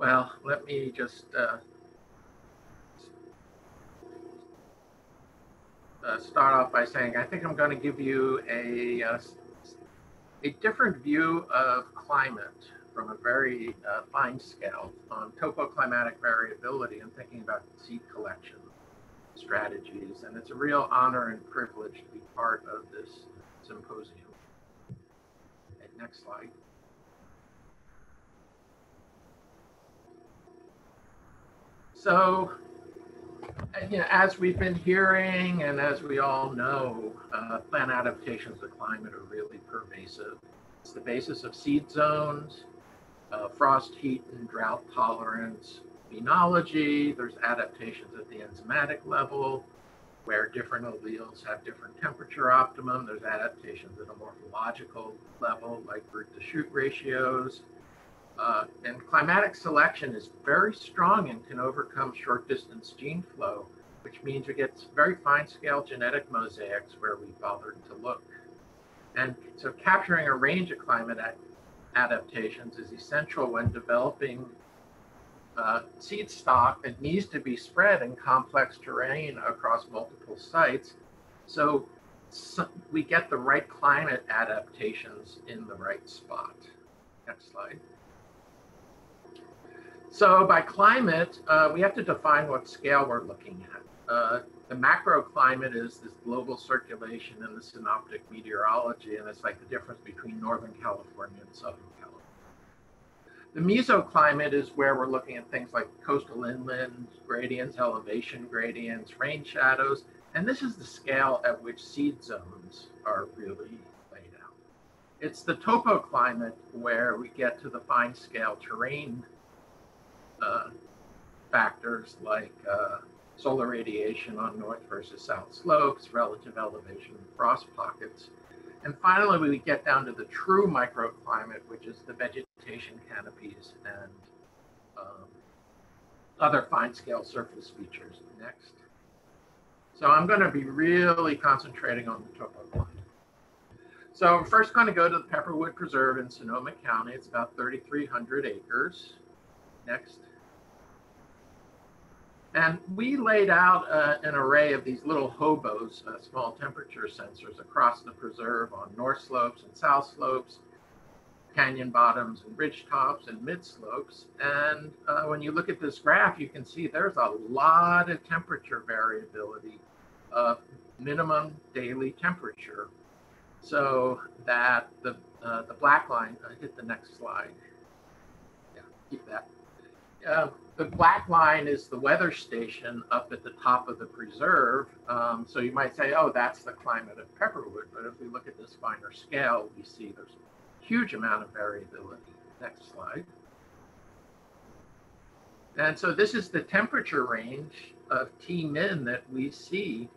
Well, let me just uh, uh, start off by saying I think I'm going to give you a, uh, a different view of climate from a very uh, fine scale on topoclimatic variability and thinking about seed collection strategies. And it's a real honor and privilege to be part of this symposium. Next slide. So, you know, as we've been hearing and as we all know, uh, plant adaptations to climate are really pervasive. It's the basis of seed zones, uh, frost, heat, and drought tolerance, phenology. There's adaptations at the enzymatic level where different alleles have different temperature optimum. There's adaptations at a morphological level like root to shoot ratios. Uh, and climatic selection is very strong and can overcome short distance gene flow, which means we get very fine scale genetic mosaics where we bothered to look. And so capturing a range of climate adaptations is essential when developing uh, seed stock that needs to be spread in complex terrain across multiple sites. So, so we get the right climate adaptations in the right spot. Next slide. So by climate, uh, we have to define what scale we're looking at. Uh, the macroclimate is this global circulation and the synoptic meteorology, and it's like the difference between Northern California and Southern California. The mesoclimate is where we're looking at things like coastal inland gradients, elevation gradients, rain shadows, and this is the scale at which seed zones are really laid out. It's the topoclimate where we get to the fine scale terrain uh, factors like uh, solar radiation on north versus south slopes, relative elevation, frost pockets. And finally, we get down to the true microclimate, which is the vegetation canopies and um, other fine scale surface features. Next. So I'm going to be really concentrating on the topoclimate. So I'm first going to go to the Pepperwood Preserve in Sonoma County. It's about 3,300 acres. Next. And we laid out uh, an array of these little hobos, uh, small temperature sensors across the preserve on north slopes and south slopes, canyon bottoms and ridge tops and mid slopes. And uh, when you look at this graph, you can see there's a lot of temperature variability of minimum daily temperature. So that the, uh, the black line, uh, hit the next slide. Yeah, keep that. The black line is the weather station up at the top of the preserve. Um, so you might say, oh, that's the climate of Pepperwood. But if we look at this finer scale, we see there's a huge amount of variability. Next slide. And so this is the temperature range of T min that we see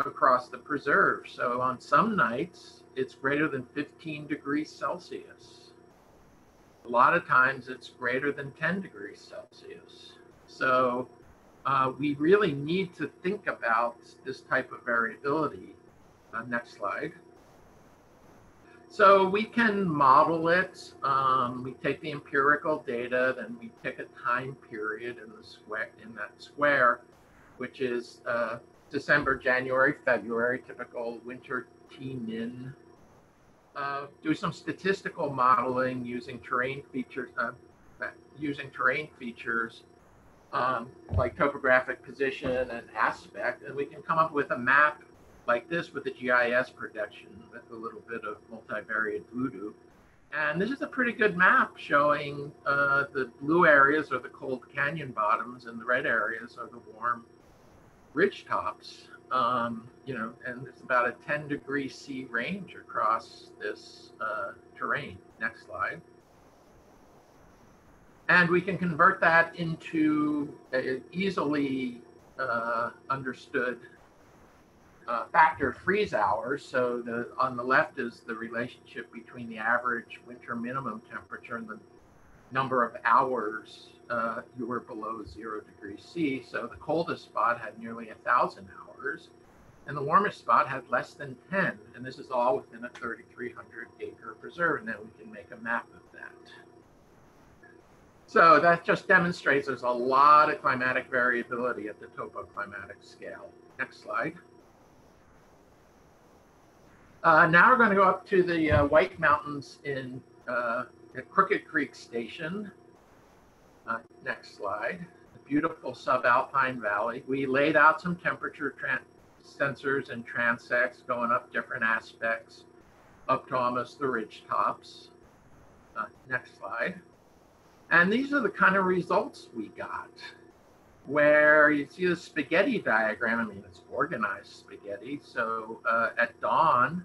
across the preserve. So on some nights, it's greater than 15 degrees Celsius. A lot of times it's greater than 10 degrees Celsius. So uh, we really need to think about this type of variability. Uh, next slide. So we can model it. Um, we take the empirical data, then we pick a time period in the square in that square, which is uh, December, January, February, typical winter T min uh, do some statistical modeling using terrain features, uh, using terrain features um, like topographic position and aspect, and we can come up with a map like this with a GIS production with a little bit of multivariate voodoo. And this is a pretty good map showing uh, the blue areas are the cold canyon bottoms and the red areas are the warm ridge tops um, you know, and it's about a 10 degree C range across this uh, terrain. Next slide. And we can convert that into an easily uh, understood uh, factor freeze hours. So the on the left is the relationship between the average winter minimum temperature and the number of hours uh, you were below zero degrees C. So the coldest spot had nearly a thousand hours and the warmest spot had less than 10. And this is all within a 3,300 acre preserve. And then we can make a map of that. So that just demonstrates there's a lot of climatic variability at the topoclimatic scale. Next slide. Uh, now we're going to go up to the uh, White Mountains in uh, Crooked Creek Station. Uh, next slide. Beautiful subalpine valley. We laid out some temperature sensors and transects going up different aspects up to almost the ridge tops. Uh, next slide. And these are the kind of results we got where you see the spaghetti diagram. I mean, it's organized spaghetti. So uh, at dawn,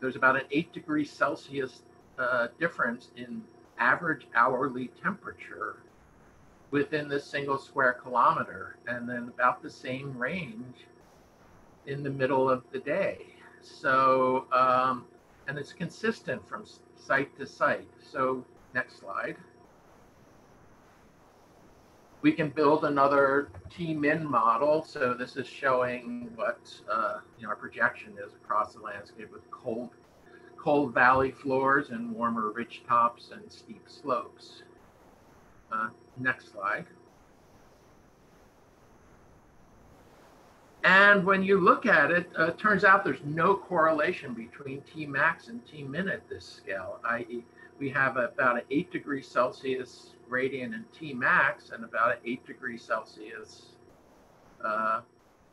there's about an eight degrees Celsius uh, difference in average hourly temperature within this single square kilometer, and then about the same range in the middle of the day. So, um, and it's consistent from site to site. So, next slide we can build another T-min model. So this is showing what uh, you know, our projection is across the landscape with cold, cold valley floors and warmer ridge tops and steep slopes. Uh, next slide. And when you look at it, uh, it turns out there's no correlation between T max and T min at this scale, i.e., we have about an 8 degrees Celsius gradient in T max and about an 8 degrees Celsius uh,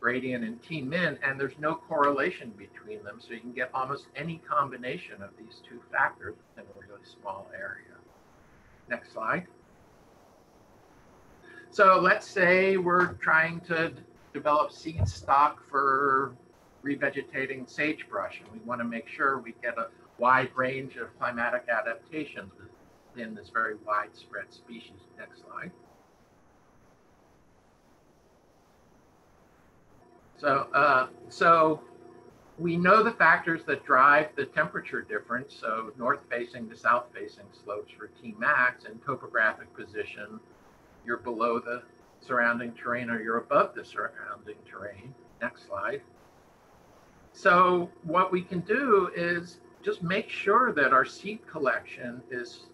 gradient in T min, and there's no correlation between them. So you can get almost any combination of these two factors in a really small area. Next slide. So let's say we're trying to develop seed stock for revegetating sagebrush, and we want to make sure we get a wide range of climatic adaptations within this very widespread species. Next slide. So, uh, so we know the factors that drive the temperature difference. So north facing to south facing slopes for T max and topographic position, you're below the surrounding terrain or you're above the surrounding terrain. Next slide. So what we can do is just make sure that our seed collection is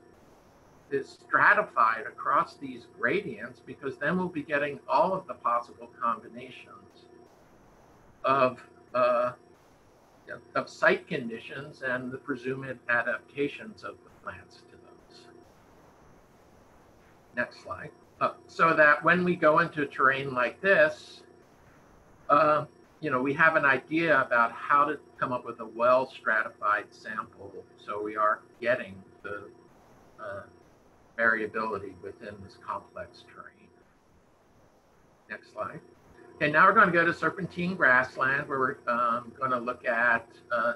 is stratified across these gradients because then we'll be getting all of the possible combinations of uh, of site conditions and the presumed adaptations of the plants to those. Next slide. Uh, so that when we go into a terrain like this, uh, you know, we have an idea about how to come up with a well stratified sample. So we are getting the uh, variability within this complex terrain. Next slide. Okay, now we're going to go to serpentine grassland where we're um, going to look at uh,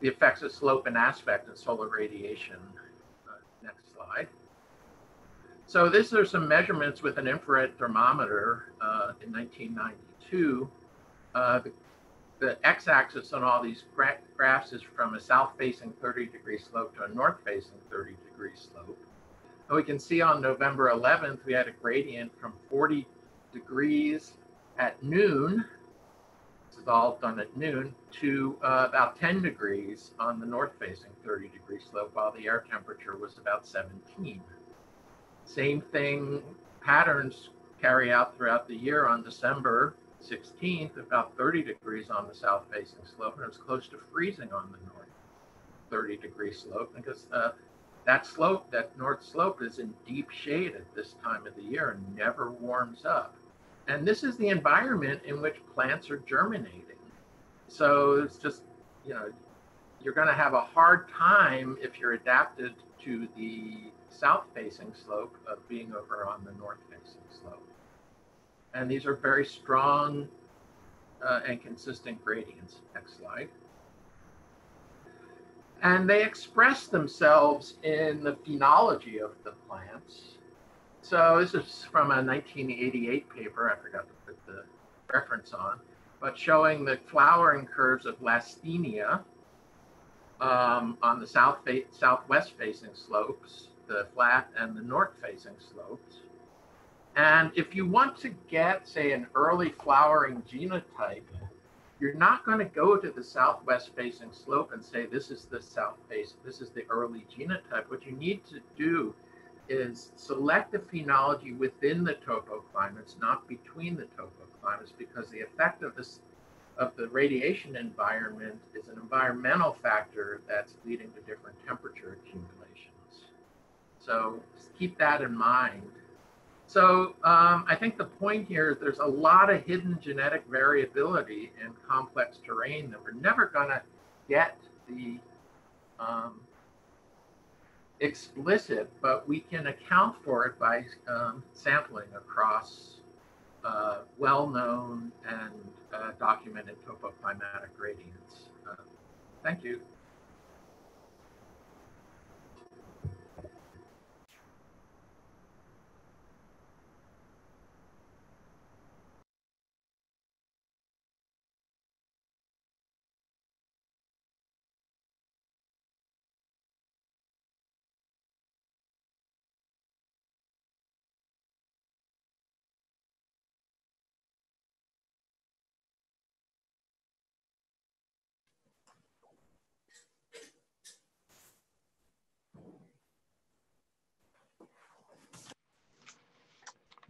the effects of slope and aspect and solar radiation. Uh, next slide. So these are some measurements with an infrared thermometer uh, in 1992 uh, the, the x-axis on all these gra graphs is from a south-facing 30 degree slope to a north-facing 30 degree slope. And we can see on November 11th, we had a gradient from 40 degrees at noon, this is all done at noon, to uh, about 10 degrees on the north-facing 30 degree slope, while the air temperature was about 17. Same thing, patterns carry out throughout the year on December 16th, about 30 degrees on the south facing slope, and it's close to freezing on the north 30 degree slope because uh, that slope, that north slope, is in deep shade at this time of the year and never warms up. And this is the environment in which plants are germinating. So it's just, you know, you're going to have a hard time if you're adapted to the south facing slope of being over on the north facing slope. And these are very strong uh, and consistent gradients. Next slide. And they express themselves in the phenology of the plants. So this is from a 1988 paper, I forgot to put the reference on, but showing the flowering curves of Lasthenia um, on the south fa southwest facing slopes, the flat and the north facing slopes. And if you want to get, say, an early flowering genotype, you're not going to go to the southwest facing slope and say, this is the south face, this is the early genotype. What you need to do is select the phenology within the topoclimates, not between the topoclimates, because the effect of this of the radiation environment is an environmental factor that's leading to different temperature accumulations. So keep that in mind. So um, I think the point here is there's a lot of hidden genetic variability in complex terrain that we're never going to get the um, explicit, but we can account for it by um, sampling across uh, well-known and uh, documented topoclimatic gradients. Uh, thank you.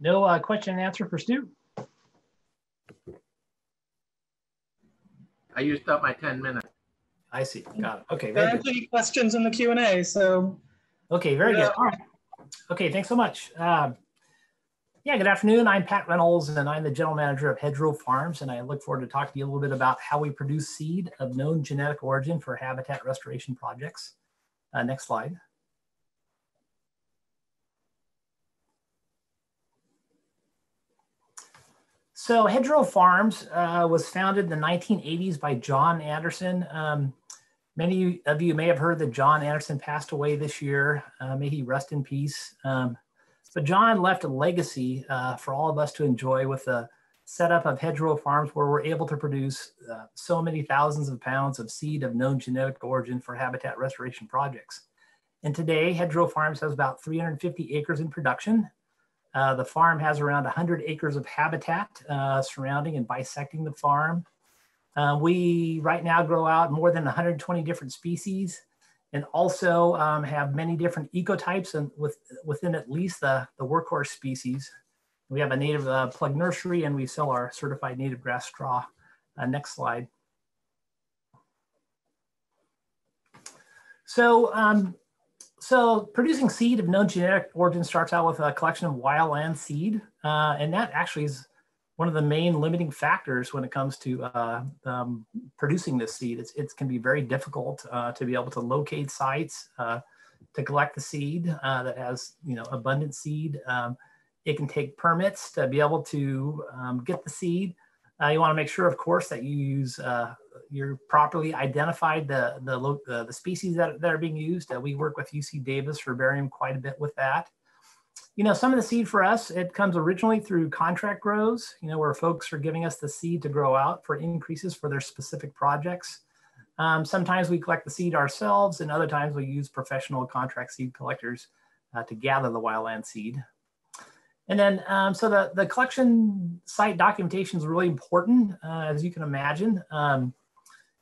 No uh, question and answer for Stu? I used up my 10 minutes. I see. Got it. Okay. There aren't any questions in the Q&A, so. Okay, very Yeah. good. All right. Okay, thanks so much. Um, yeah, good afternoon. I'm Pat Reynolds, and I'm the general manager of Hedgerow Farms, and I look forward to talking to you a little bit about how we produce seed of known genetic origin for habitat restoration projects. Uh, next slide. So Hedgerow Farms uh, was founded in the 1980s by John Anderson. Um, many of you may have heard that John Anderson passed away this year. Uh, may he rest in peace. Um, but John left a legacy uh, for all of us to enjoy with the setup of Hedgerow Farms, where we're able to produce uh, so many thousands of pounds of seed of known genetic origin for habitat restoration projects. And today, Hedgerow Farms has about 350 acres in production. Uh, the farm has around 100 acres of habitat uh, surrounding and bisecting the farm. Uh, we right now grow out more than 120 different species and also um, have many different ecotypes and with, within at least the, the workhorse species. We have a native uh, plug nursery and we sell our certified native grass straw. Uh, next slide. So um, so producing seed of known genetic origin starts out with a collection of wildland seed, uh, and that actually is one of the main limiting factors when it comes to uh, um, producing this seed. It's, it can be very difficult uh, to be able to locate sites uh, to collect the seed uh, that has you know abundant seed. Um, it can take permits to be able to um, get the seed. Uh, you want to make sure, of course, that you use you're properly identified the the, the, species that, that are being used. Uh, we work with UC Davis for herbarium quite a bit with that. You know, some of the seed for us, it comes originally through contract grows, you know, where folks are giving us the seed to grow out for increases for their specific projects. Um, sometimes we collect the seed ourselves and other times we use professional contract seed collectors uh, to gather the wildland seed. And then, um, so the, the collection site documentation is really important, uh, as you can imagine. Um,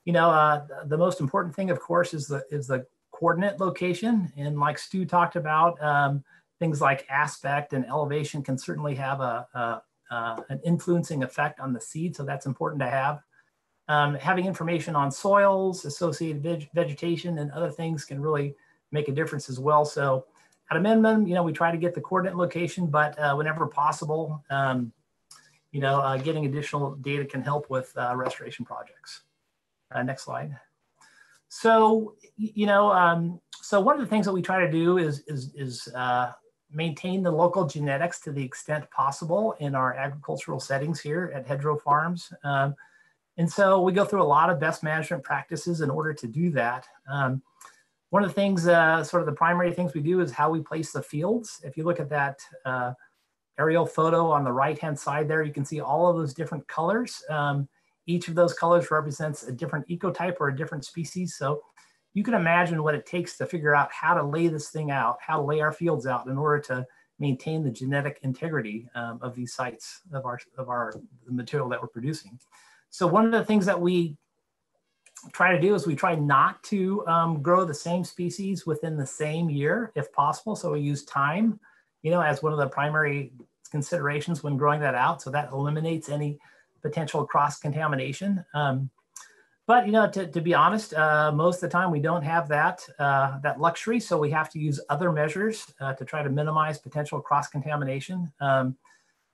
you know, uh, the most important thing, of course, is the is the coordinate location. And like Stu talked about, um, things like aspect and elevation can certainly have a, a uh, an influencing effect on the seed. So that's important to have. Um, having information on soils, associated veg vegetation, and other things can really make a difference as well. So at a minimum, you know, we try to get the coordinate location, but uh, whenever possible, um, you know, uh, getting additional data can help with uh, restoration projects. Uh, next slide. So, you know, um, so one of the things that we try to do is, is, is uh, maintain the local genetics to the extent possible in our agricultural settings here at Hedgerow Farms. Um, and so we go through a lot of best management practices in order to do that. Um, one of the things, uh, sort of the primary things we do is how we place the fields. If you look at that uh, aerial photo on the right-hand side there, you can see all of those different colors. Um, each of those colors represents a different ecotype or a different species. So you can imagine what it takes to figure out how to lay this thing out, how to lay our fields out in order to maintain the genetic integrity um, of these sites of our, of our material that we're producing. So one of the things that we try to do is we try not to um, grow the same species within the same year if possible. So we use time, you know, as one of the primary considerations when growing that out. So that eliminates any potential cross contamination. Um, but you know, to, to be honest, uh, most of the time we don't have that uh, that luxury, so we have to use other measures uh, to try to minimize potential cross contamination. Um,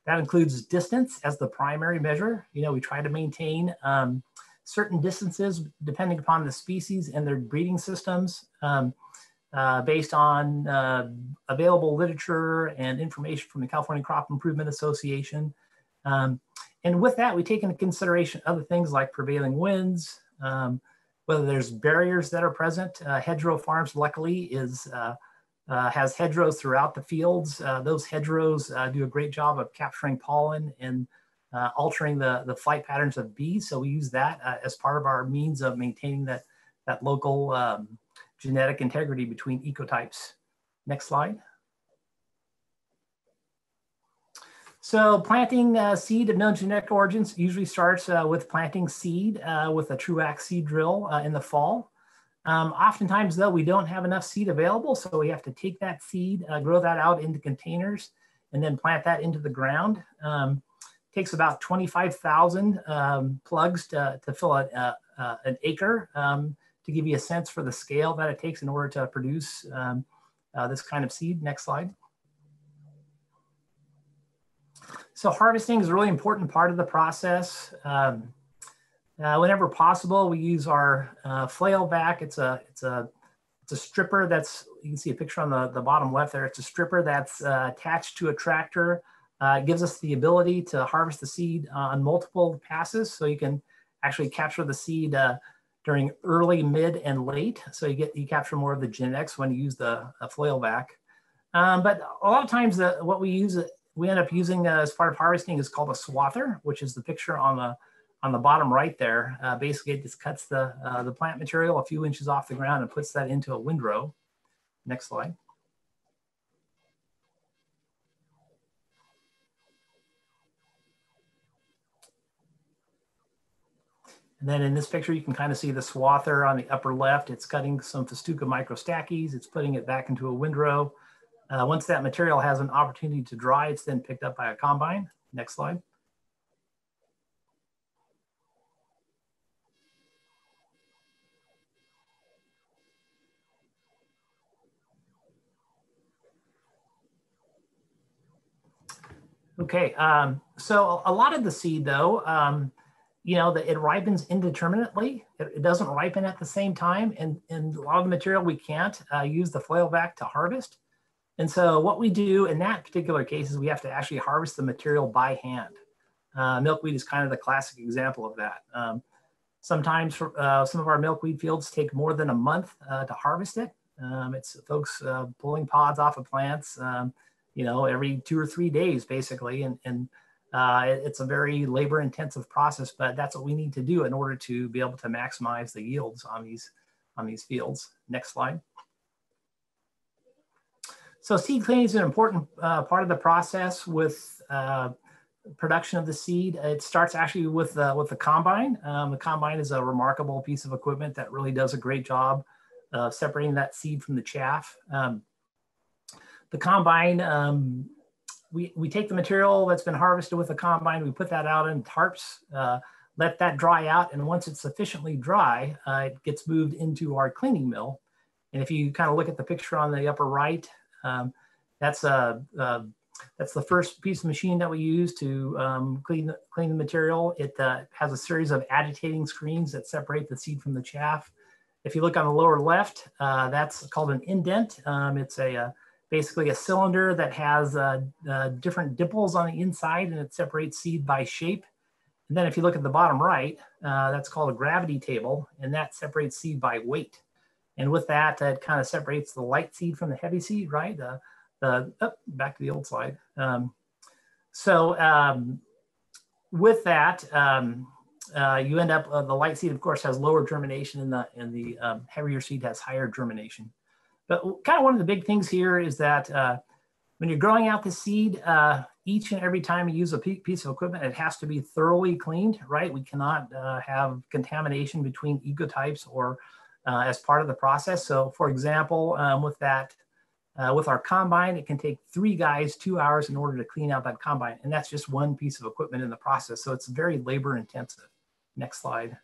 that includes distance as the primary measure. You know, we try to maintain um, certain distances depending upon the species and their breeding systems um, uh, based on uh, available literature and information from the California Crop Improvement Association. Um, and with that, we take into consideration other things like prevailing winds, um, whether there's barriers that are present. Uh, hedgerow Farms, luckily, is uh, uh, has hedgerows throughout the fields. Uh, those hedgerows uh, do a great job of capturing pollen and uh, altering the, the flight patterns of bees. So we use that as part of our means of maintaining that, that local um, genetic integrity between ecotypes. Next slide. So planting uh, seed of known genetic origins usually starts uh, with planting seed uh, with a Truax seed drill uh, in the fall. Um, oftentimes though, we don't have enough seed available. So we have to take that seed, uh, grow that out into containers and then plant that into the ground. Um, takes about 25,000 um, plugs to, to fill a, an acre um, to give you a sense for the scale that it takes in order to produce um, uh, this kind of seed. Next slide. So harvesting is a really important part of the process. Um, uh, whenever possible, we use our uh, flail vac. It's a it's a it's a stripper that's you can see a picture on the, the bottom left there. It's a stripper that's uh, attached to a tractor. Uh, it gives us the ability to harvest the seed on multiple passes, so you can actually capture the seed uh, during early, mid, and late. So you get you capture more of the genetics when you use the, the flail vac. Um, but a lot of times, the, what we use we end up using uh, as part of harvesting is called a swather, which is the picture on the on the bottom right there. Uh, basically, it just cuts the uh, the plant material a few inches off the ground and puts that into a windrow. Next slide. And then in this picture, you can kind of see the swather on the upper left. It's cutting some Festuca microstachys. It's putting it back into a windrow. Uh, once that material has an opportunity to dry, it's then picked up by a combine. Next slide. Okay, um, so a lot of the seed though, um, you know, that it ripens indeterminately. It, it, doesn't ripen at the same time. And, and a lot of the material we can't uh, use the flail vac to harvest. And so what we do in that particular case is we have to actually harvest the material by hand. Uh, milkweed is kind of the classic example of that. Um, sometimes for, uh, some of our milkweed fields take more than a month uh, to harvest it. Um, it's folks uh, pulling pods off of plants, um, you know, every two or three days basically. And, and uh, it's a very labor intensive process, but that's what we need to do in order to be able to maximize the yields on these, on these fields. Next slide. So seed cleaning is an important uh, part of the process with uh, production of the seed. It starts actually with, uh, with the combine. Um, the combine is a remarkable piece of equipment that really does a great job of separating that seed from the chaff. Um, the combine, um, we, we take the material that's been harvested with the combine, we put that out in tarps, uh, let that dry out. And once it's sufficiently dry, uh, it gets moved into our cleaning mill. And if you kind of look at the picture on the upper right, um, that's a, a, that's the first piece of machine that we use to um, clean clean the material. It uh, has a series of agitating screens that separate the seed from the chaff. If you look on the lower left, uh, that's called an indent. Um, it's a, a, uh, basically a cylinder that has uh, uh, different dimples on the inside and it separates seed by shape. And then if you look at the bottom right, uh, that's called a gravity table and that separates seed by weight. And with that, it kind of separates the light seed from the heavy seed, right? The, the oh, back to the old slide. Um, so um, with that, um, uh, you end up, uh, the light seed, of course, has lower germination and the, and the um, heavier seed has higher germination. But kind of one of the big things here is that uh, when you're growing out the seed, uh, each and every time you use a piece of equipment, it has to be thoroughly cleaned, right? We cannot uh, have contamination between ecotypes or uh, as part of the process. So for example, um, with that, uh, with our combine, it can take three guys two hours in order to clean out that combine. And that's just one piece of equipment in the process. So it's very labor intensive. Next slide.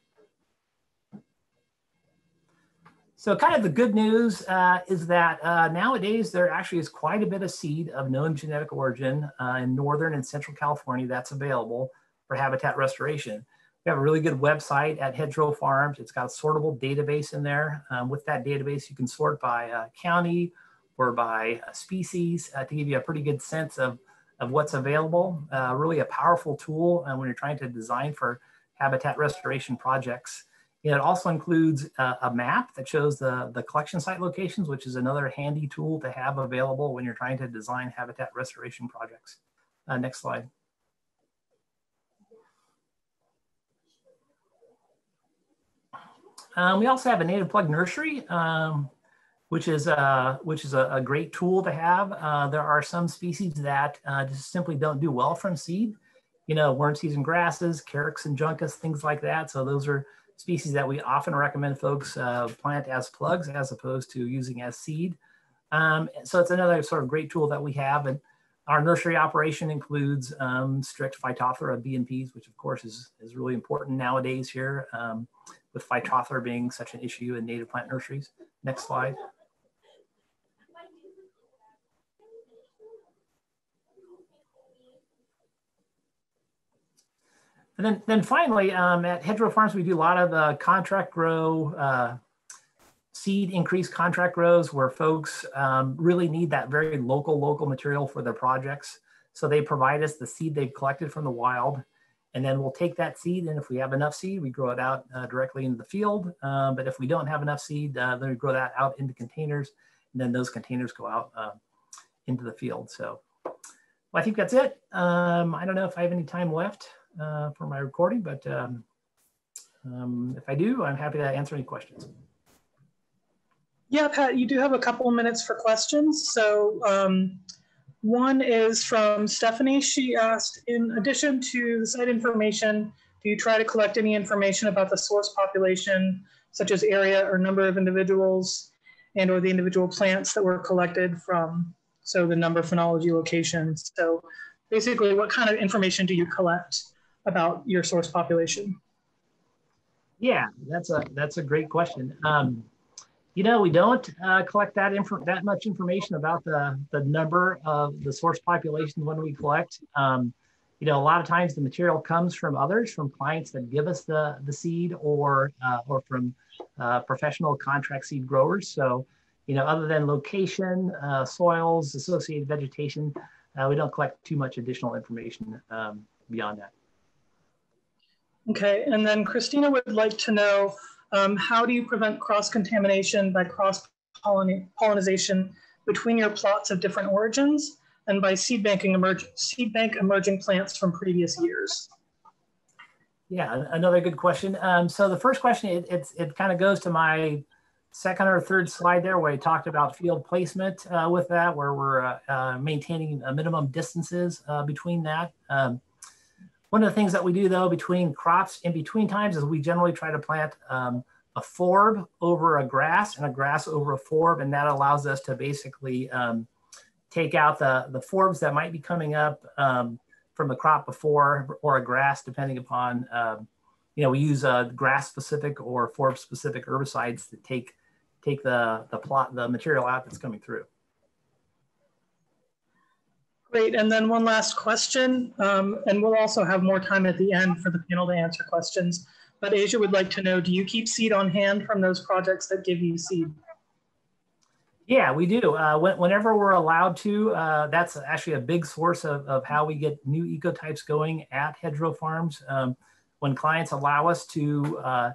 So kind of the good news uh, is that uh, nowadays there actually is quite a bit of seed of known genetic origin uh, in Northern and Central California that's available for habitat restoration. We have a really good website at Hedgerow Farms. It's got a sortable database in there. Um, with that database, you can sort by uh, county or by uh, species uh, to give you a pretty good sense of, of what's available. really a powerful tool when you're trying to design for habitat restoration projects. It also includes a, a, map that shows the, the collection site locations, which is another handy tool to have available when you're trying to design habitat restoration projects. Uh, next slide. Um, we also have a native plug nursery, um, which is, a, which is a, a, great tool to have. Uh, there are some species that uh, just simply don't do well from seed. You know, worm season grasses, carex and juncus, things like that. So those are species that we often recommend folks uh, plant as plugs as opposed to using as seed. Um, so it's another sort of great tool that we have. And our nursery operation includes um, strict Phytophthora BMPs, which of course is, is really important nowadays here um, with Phytophthora being such an issue in native plant nurseries. Next slide. And then, then finally, um, at Hedgerow Farms, we do a lot of uh, contract grow, uh, seed increase contract grows where folks um, really need that very local, local material for their projects. So they provide us the seed they've collected from the wild. And then we'll take that seed, and if we have enough seed, we grow it out uh, directly into the field. Um, but if we don't have enough seed, uh, then we grow that out into containers, and then those containers go out uh, into the field. So well, I think that's it. Um, I don't know if I have any time left uh, for my recording, but um, um, if I do, I'm happy to answer any questions. Yeah, Pat, you do have a couple of minutes for questions. So um, one is from Stephanie. She asked, in addition to the site information, do you try to collect any information about the source population, such as area or number of individuals and or the individual plants that were collected from, so the number, phenology, locations. So basically, what kind of information do you collect? about your source population? Yeah, that's a that's a great question. Um, you know, we don't uh, collect that info that much information about the the number of the source population when we collect. Um, you know, a lot of times the material comes from others, from clients that give us the the seed, or uh, or from uh, professional contract seed growers. So, you know, other than location, uh, soils, associated vegetation, uh, we don't collect too much additional information um, beyond that. Okay, and then Christina would like to know, um, how do you prevent cross-contamination by cross-pollinization between your plots of different origins and by seed banking seed bank emerging plants from previous years? Yeah, another good question. Um, so the first question, it, it kind of goes to my second or third slide there where I talked about field placement uh, with that, where we're uh, uh, maintaining minimum distances uh, between that. Um, one of the things that we do though between crops in between times is we generally try to plant um, a forb over a grass and a grass over a forb, and that allows us to basically um, take out the, the forbs that might be coming up um, from the crop before or a grass, depending upon, um, you know, we use a grass specific or forb specific herbicides to take take the, the plot, the material out that's coming through. Great, and then one last question, um, and we'll also have more time at the end for the panel to answer questions. But Asia would like to know, do you keep seed on hand from those projects that give you seed? Yeah, we do. Uh, whenever we're allowed to, uh, that's actually a big source of, of how we get new ecotypes going at Hedgerow Farms. Um, when clients allow us to uh,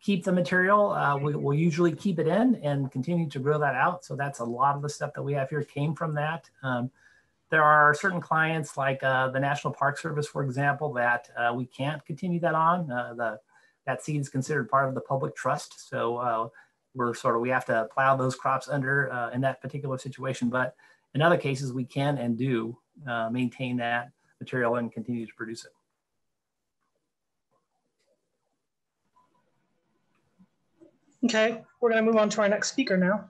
keep the material, uh, we, will usually keep it in and continue to grow that out. So that's a lot of the stuff that we have here came from that. Um, there are certain clients like uh, the National Park Service, for example, that uh, we can't continue that on. Uh, the, that seed is considered part of the public trust. So uh, we're sort of, we have to plow those crops under uh, in that particular situation. But in other cases, we can and do uh, maintain that material and continue to produce it. Okay, we're going to move on to our next speaker now.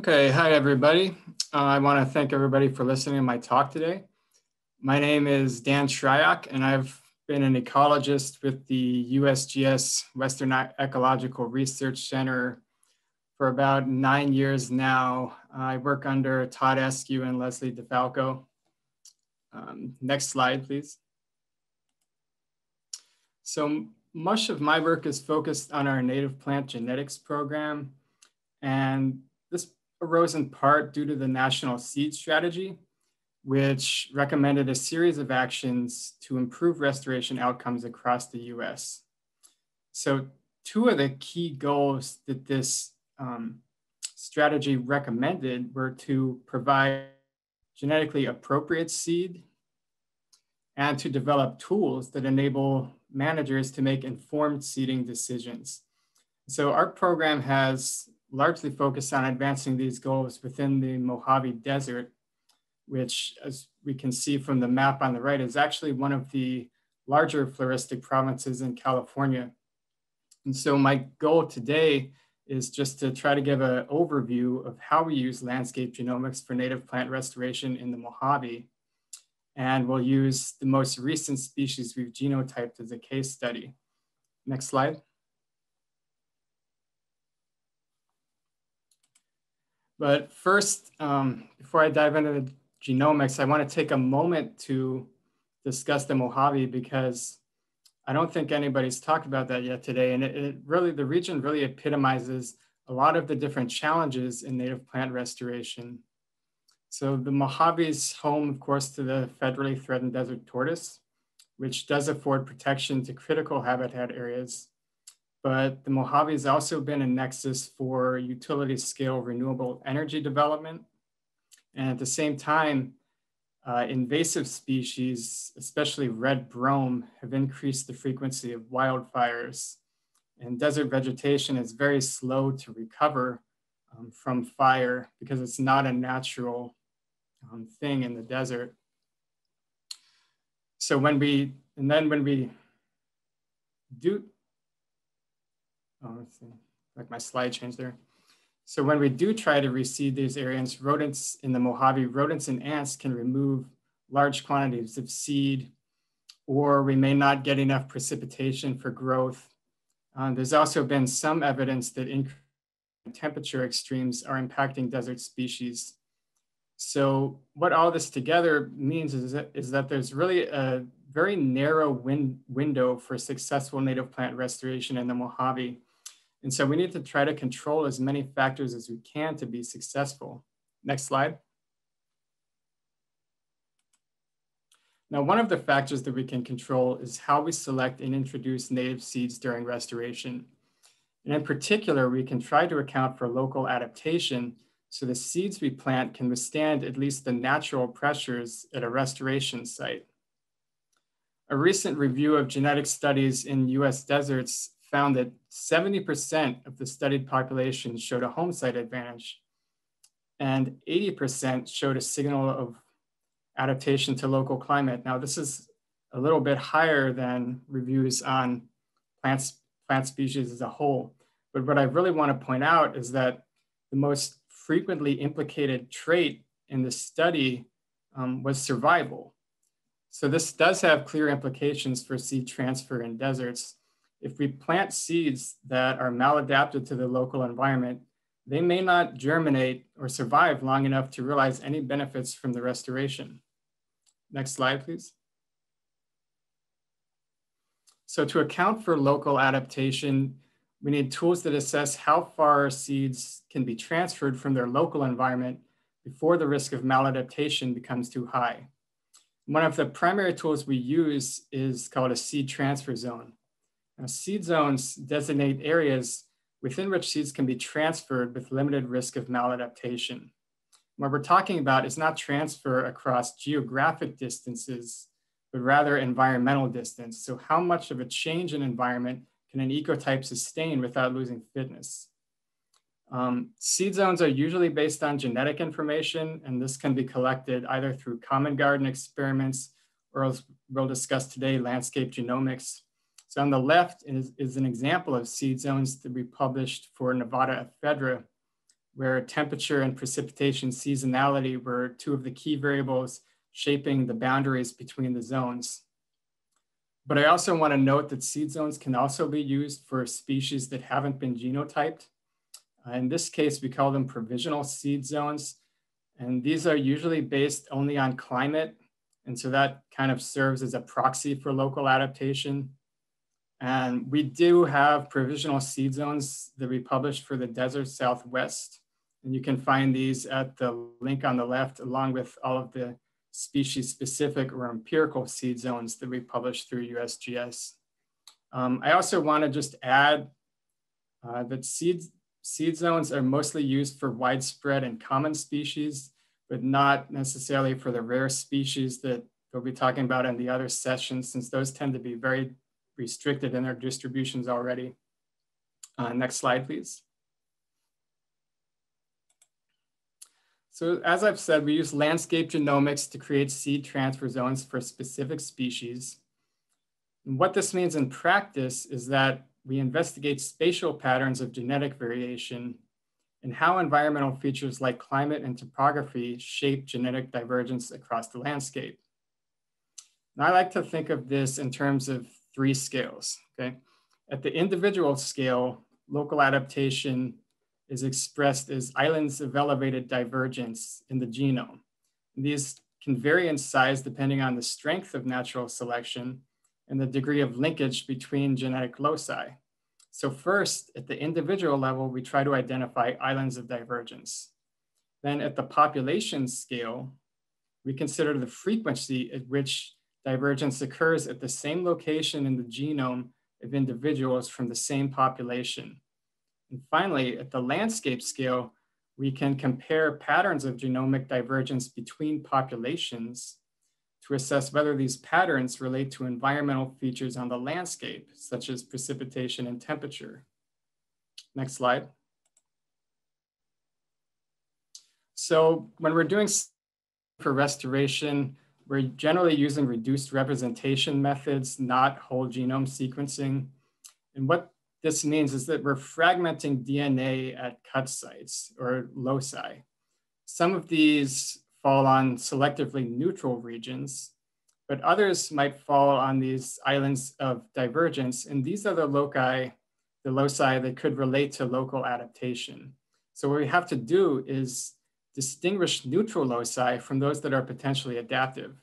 Okay, hi everybody. Uh, I want to thank everybody for listening to my talk today. My name is Dan Shryock, and I've been an ecologist with the USGS Western Ecological Research Center for about nine years now. I work under Todd Esque and Leslie DeFalco. Um, next slide, please. So much of my work is focused on our native plant genetics program. And this arose in part due to the National Seed Strategy, which recommended a series of actions to improve restoration outcomes across the US. So two of the key goals that this um, strategy recommended were to provide genetically appropriate seed and to develop tools that enable managers to make informed seeding decisions. So our program has largely focused on advancing these goals within the Mojave Desert, which, as we can see from the map on the right, is actually one of the larger floristic provinces in California. And so my goal today is just to try to give an overview of how we use landscape genomics for native plant restoration in the Mojave. And we'll use the most recent species we've genotyped as a case study. Next slide. But first, um, before I dive into the genomics, I want to take a moment to discuss the Mojave because I don't think anybody's talked about that yet today. And it, it, really, the region really epitomizes a lot of the different challenges in native plant restoration. So the Mojave is home, of course, to the federally threatened desert tortoise, which does afford protection to critical habitat areas but the Mojave has also been a nexus for utility scale renewable energy development. And at the same time, uh, invasive species, especially red brome, have increased the frequency of wildfires. And desert vegetation is very slow to recover um, from fire because it's not a natural um, thing in the desert. So when we, and then when we do, Oh, let's see, like my slide changed there. So when we do try to reseed these areas, rodents in the Mojave, rodents and ants can remove large quantities of seed, or we may not get enough precipitation for growth. Um, there's also been some evidence that temperature extremes are impacting desert species. So what all this together means is that, is that there's really a very narrow win window for successful native plant restoration in the Mojave. And so we need to try to control as many factors as we can to be successful. Next slide. Now, one of the factors that we can control is how we select and introduce native seeds during restoration. And in particular, we can try to account for local adaptation so the seeds we plant can withstand at least the natural pressures at a restoration site. A recent review of genetic studies in US deserts found that 70% of the studied population showed a home site advantage and 80% showed a signal of adaptation to local climate. Now, this is a little bit higher than reviews on plants, plant species as a whole. But what I really want to point out is that the most frequently implicated trait in the study um, was survival. So this does have clear implications for seed transfer in deserts if we plant seeds that are maladapted to the local environment, they may not germinate or survive long enough to realize any benefits from the restoration. Next slide, please. So to account for local adaptation, we need tools that assess how far seeds can be transferred from their local environment before the risk of maladaptation becomes too high. One of the primary tools we use is called a seed transfer zone. Seed zones designate areas within which seeds can be transferred with limited risk of maladaptation. What we're talking about is not transfer across geographic distances, but rather environmental distance. So how much of a change in environment can an ecotype sustain without losing fitness? Um, seed zones are usually based on genetic information, and this can be collected either through common garden experiments or as we'll discuss today, landscape genomics. So on the left is, is an example of seed zones that we published for Nevada ephedra, where temperature and precipitation seasonality were two of the key variables shaping the boundaries between the zones. But I also want to note that seed zones can also be used for species that haven't been genotyped. Uh, in this case, we call them provisional seed zones. And these are usually based only on climate. And so that kind of serves as a proxy for local adaptation. And we do have provisional seed zones that we published for the desert Southwest. And you can find these at the link on the left, along with all of the species specific or empirical seed zones that we published through USGS. Um, I also want to just add uh, that seed, seed zones are mostly used for widespread and common species, but not necessarily for the rare species that we'll be talking about in the other sessions, since those tend to be very restricted in their distributions already. Uh, next slide, please. So as I've said, we use landscape genomics to create seed transfer zones for specific species. And what this means in practice is that we investigate spatial patterns of genetic variation and how environmental features like climate and topography shape genetic divergence across the landscape. And I like to think of this in terms of three scales, okay? At the individual scale, local adaptation is expressed as islands of elevated divergence in the genome. And these can vary in size depending on the strength of natural selection and the degree of linkage between genetic loci. So first, at the individual level, we try to identify islands of divergence. Then at the population scale, we consider the frequency at which divergence occurs at the same location in the genome of individuals from the same population. And finally, at the landscape scale, we can compare patterns of genomic divergence between populations to assess whether these patterns relate to environmental features on the landscape, such as precipitation and temperature. Next slide. So when we're doing for restoration, we're generally using reduced representation methods, not whole genome sequencing. And what this means is that we're fragmenting DNA at cut sites or loci. Some of these fall on selectively neutral regions, but others might fall on these islands of divergence. And these are the loci, the loci that could relate to local adaptation. So what we have to do is distinguish neutral loci from those that are potentially adaptive.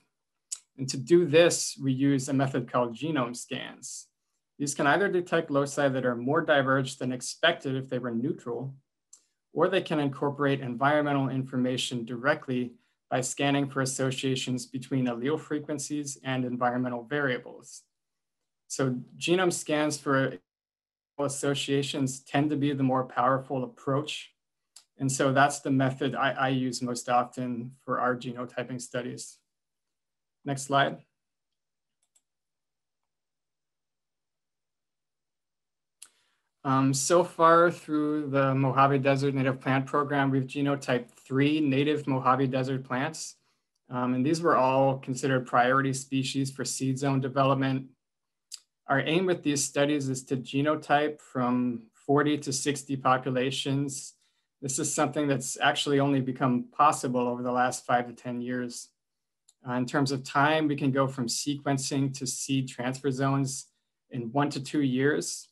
And to do this, we use a method called genome scans. These can either detect loci that are more diverged than expected if they were neutral, or they can incorporate environmental information directly by scanning for associations between allele frequencies and environmental variables. So genome scans for associations tend to be the more powerful approach. And so that's the method I, I use most often for our genotyping studies. Next slide. Um, so far through the Mojave Desert Native Plant Program, we've genotyped three native Mojave Desert plants. Um, and these were all considered priority species for seed zone development. Our aim with these studies is to genotype from 40 to 60 populations. This is something that's actually only become possible over the last five to 10 years. Uh, in terms of time, we can go from sequencing to seed transfer zones in one to two years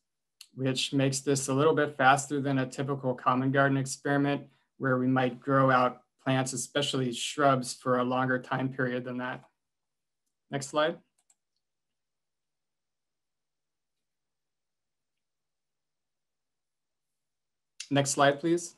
which makes this a little bit faster than a typical common garden experiment where we might grow out plants, especially shrubs, for a longer time period than that. Next slide. Next slide, please.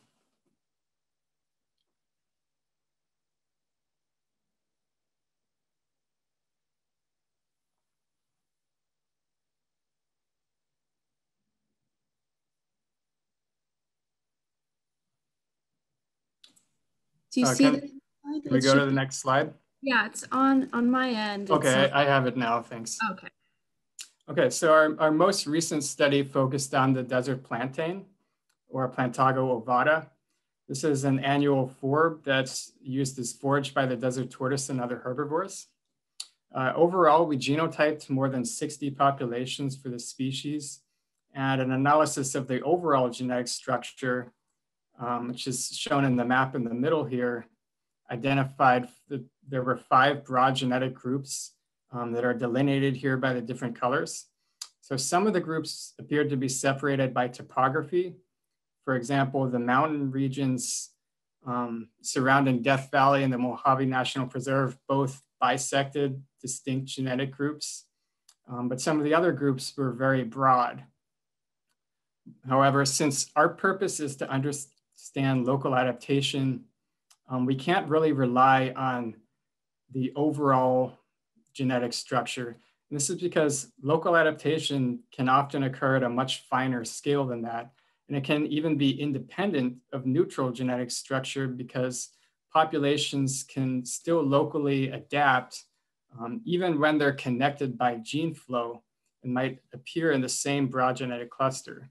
Do you Uh, see can- the slide? Can we go to the next slide? Yeah, it's on on my end. Okay, I I have it now, thanks. okay. Okay, so our, our most recent study focused on the desert plantain or Plantago ovata. This is an annual forb that's used as forage by the desert tortoise and other herbivores. Uh, overall, we genotyped more than 60 populations for the species and an analysis of the overall genetic structure, um, which is shown in the map in the middle here, identified that there were five broad genetic groups um, that are delineated here by the different colors. So some of the groups appeared to be separated by topography. For example, the mountain regions um, surrounding Death Valley and the Mojave National Preserve both bisected distinct genetic groups, um, but some of the other groups were very broad. However, since our purpose is to understand local adaptation, um, we can't really rely on the overall genetic structure. And this is because local adaptation can often occur at a much finer scale than that. And it can even be independent of neutral genetic structure because populations can still locally adapt um, even when they're connected by gene flow and might appear in the same broad genetic cluster.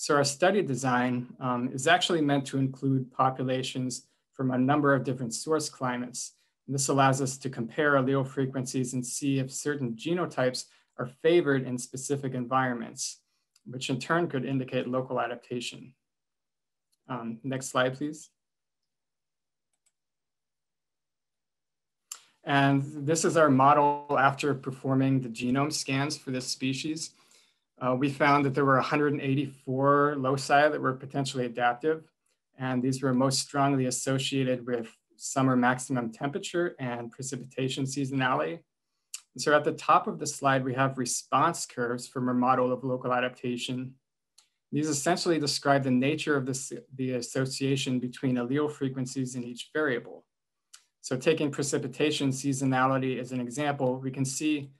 So our study design um, is actually meant to include populations from a number of different source climates and this allows us to compare allele frequencies and see if certain genotypes are favored in specific environments, which in turn could indicate local adaptation. Um, next slide, please. And this is our model after performing the genome scans for this species. Uh, we found that there were 184 loci that were potentially adaptive, and these were most strongly associated with summer maximum temperature and precipitation seasonality. And so at the top of the slide, we have response curves from our model of local adaptation. These essentially describe the nature of this, the association between allele frequencies in each variable. So taking precipitation seasonality as an example, we can see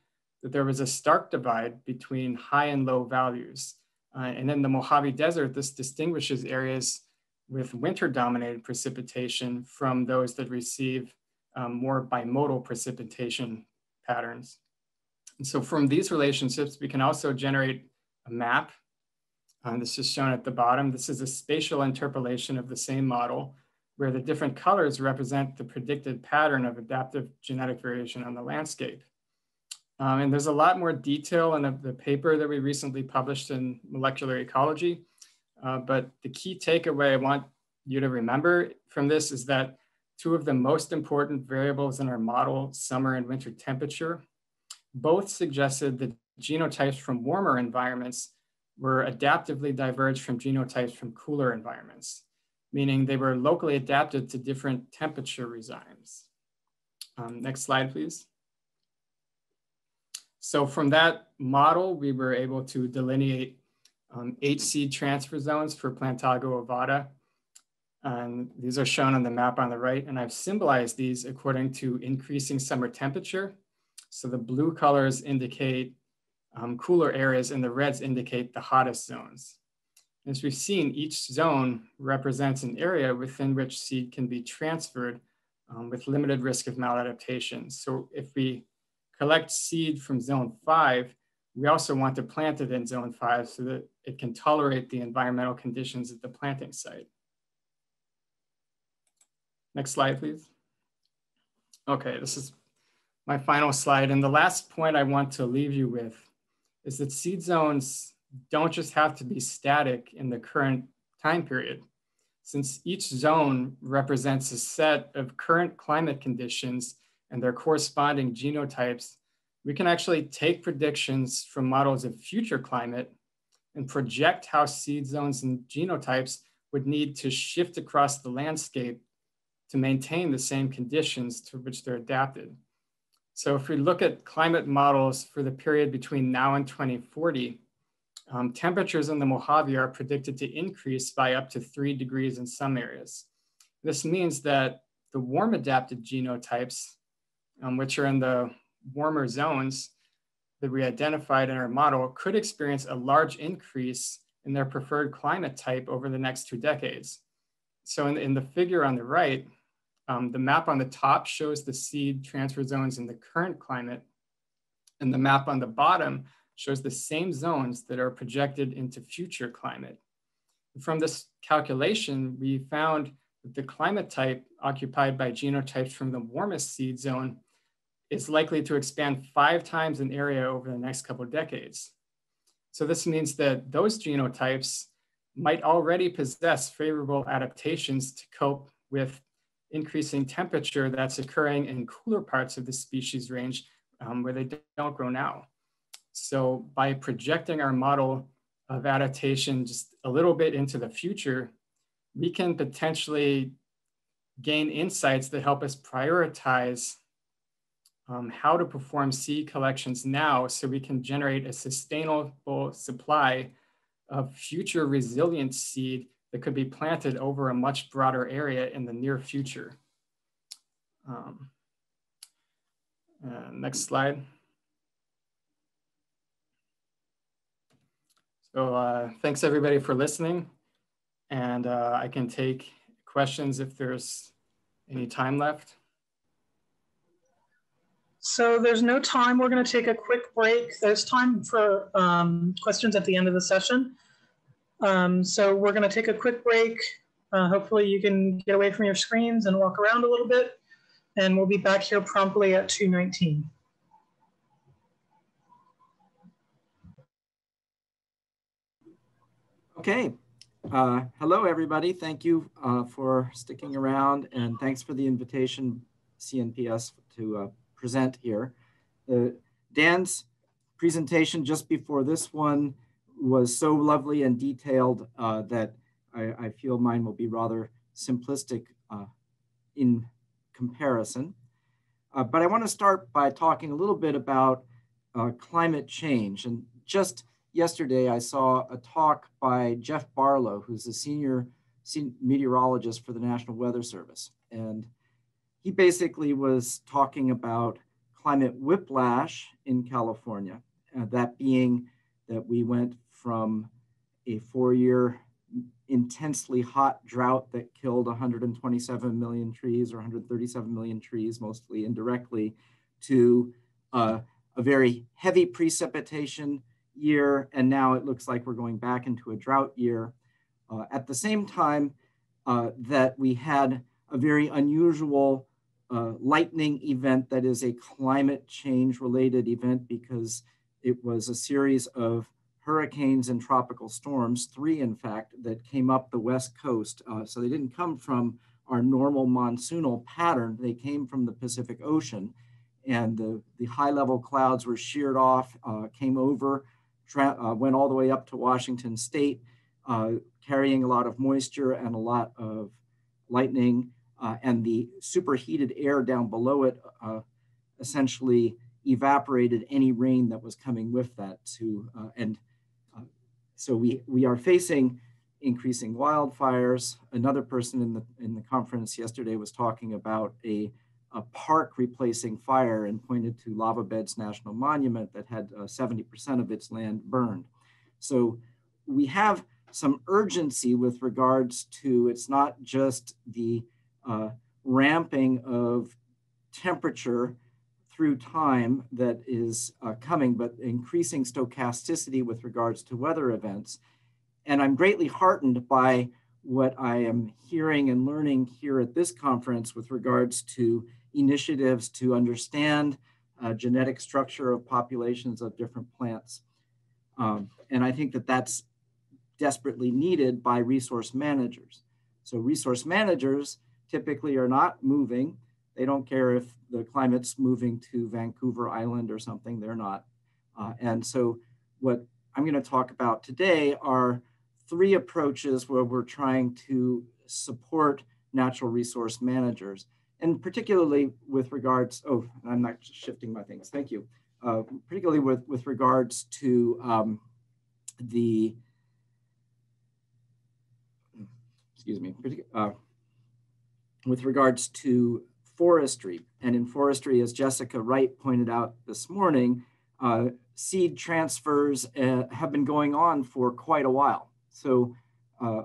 that there was a stark divide between high and low values. Uh, and in the Mojave Desert, this distinguishes areas with winter dominated precipitation from those that receive um, more bimodal precipitation patterns. And so from these relationships, we can also generate a map. Um, this is shown at the bottom. This is a spatial interpolation of the same model where the different colors represent the predicted pattern of adaptive genetic variation on the landscape. Um, and there's a lot more detail in the, paper that we recently published in Molecular Ecology. Uh, but the key takeaway I want you to remember from this is that two of the most important variables in our model, summer and winter temperature, both suggested that genotypes from warmer environments were adaptively diverged from genotypes from cooler environments, meaning they were locally adapted to different temperature regimes. Um, next slide, please. So from that model, we were able to delineate um, eight seed transfer zones for Plantago ovata. And these are shown on the map on the right. And I've symbolized these according to increasing summer temperature. So the blue colors indicate um, cooler areas and the reds indicate the hottest zones. As we've seen, each zone represents an area within which seed can be transferred um, with limited risk of maladaptation. So if we collect seed from zone five, we also want to plant it in zone five so that it can tolerate the environmental conditions at the planting site. Next slide, please. Okay, this is my final slide. And the last point I want to leave you with is that seed zones don't just have to be static in the current time period. Since each zone represents a set of current climate conditions and their corresponding genotypes, we can actually take predictions from models of future climate and project how seed zones and genotypes would need to shift across the landscape to maintain the same conditions to which they're adapted. So if we look at climate models for the period between now and 2040, um, temperatures in the Mojave are predicted to increase by up to three degrees in some areas. This means that the warm adapted genotypes, um, which are in the warmer zones that we identified in our model, could experience a large increase in their preferred climate type over the next two decades. So in, in the figure on the right, um, the map on the top shows the seed transfer zones in the current climate, and the map on the bottom shows the same zones that are projected into future climate. From this calculation, we found that the climate type occupied by genotypes from the warmest seed zone is likely to expand five times in area over the next couple of decades. So this means that those genotypes might already possess favorable adaptations to cope with increasing temperature that's occurring in cooler parts of the species range um, where they don't grow now. So by projecting our model of adaptation just a little bit into the future, we can potentially gain insights that help us prioritize um, how to perform seed collections now so we can generate a sustainable supply of future resilient seed that could be planted over a much broader area in the near future. Um, next slide. So uh, thanks everybody for listening. And uh, I can take questions if there's any time left. So there's no time. We're going to take a quick break. There's time for um, questions at the end of the session. Um, so we're going to take a quick break. Uh, hopefully you can get away from your screens and walk around a little bit. And we'll be back here promptly at 219. Okay. Uh, hello, everybody. Thank you uh, for sticking around and thanks for the invitation, CNPS, to uh, present here. Dan's presentation just before this one was so lovely and detailed uh, that I, I, feel mine will be rather simplistic uh, in comparison. Uh, but I want to start by talking a little bit about climate change and just yesterday I saw a talk by Jeff Barlow, who's a senior, senior meteorologist for the National Weather Service. And he basically was talking about climate whiplash in California, uh, that being that we went from a four year intensely hot drought that killed 127 million trees or 137 million trees, mostly indirectly, to uh, a very heavy precipitation year, and now it looks like we're going back into a drought year. Uh, at the same time uh, that we had a very unusual uh, lightning event that is a climate change related event because it was a series of hurricanes and tropical storms, three in fact, that came up the west coast. Uh, so they didn't come from our normal monsoonal pattern, they came from the Pacific Ocean. And the, the high level clouds were sheared off, uh, came over uh, went all the way up to Washington State, uh, carrying a lot of moisture and a lot of lightning. Uh, and the superheated air down below it uh, essentially evaporated any rain that was coming with that. To uh, and uh, so we we are facing increasing wildfires. Another person in the in the conference yesterday was talking about a a park replacing fire and pointed to Lava Beds National Monument that had 70% uh, of its land burned. So we have some urgency with regards to it's not just the uh, ramping of temperature through time that is uh, coming, but increasing stochasticity with regards to weather events. And I'm greatly heartened by what I am hearing and learning here at this conference with regards to initiatives to understand uh, genetic structure of populations of different plants. Um, and I think that that's desperately needed by resource managers. So resource managers typically are not moving. They don't care if the climate's moving to Vancouver Island or something, they're not. Uh, and so what I'm gonna talk about today are three approaches where we're trying to support natural resource managers and particularly with regards, oh, I'm not shifting my things, thank you. Uh, particularly with, with regards to um, the, excuse me, uh, with regards to forestry. And in forestry, as Jessica Wright pointed out this morning, uh, seed transfers uh, have been going on for quite a while. So uh,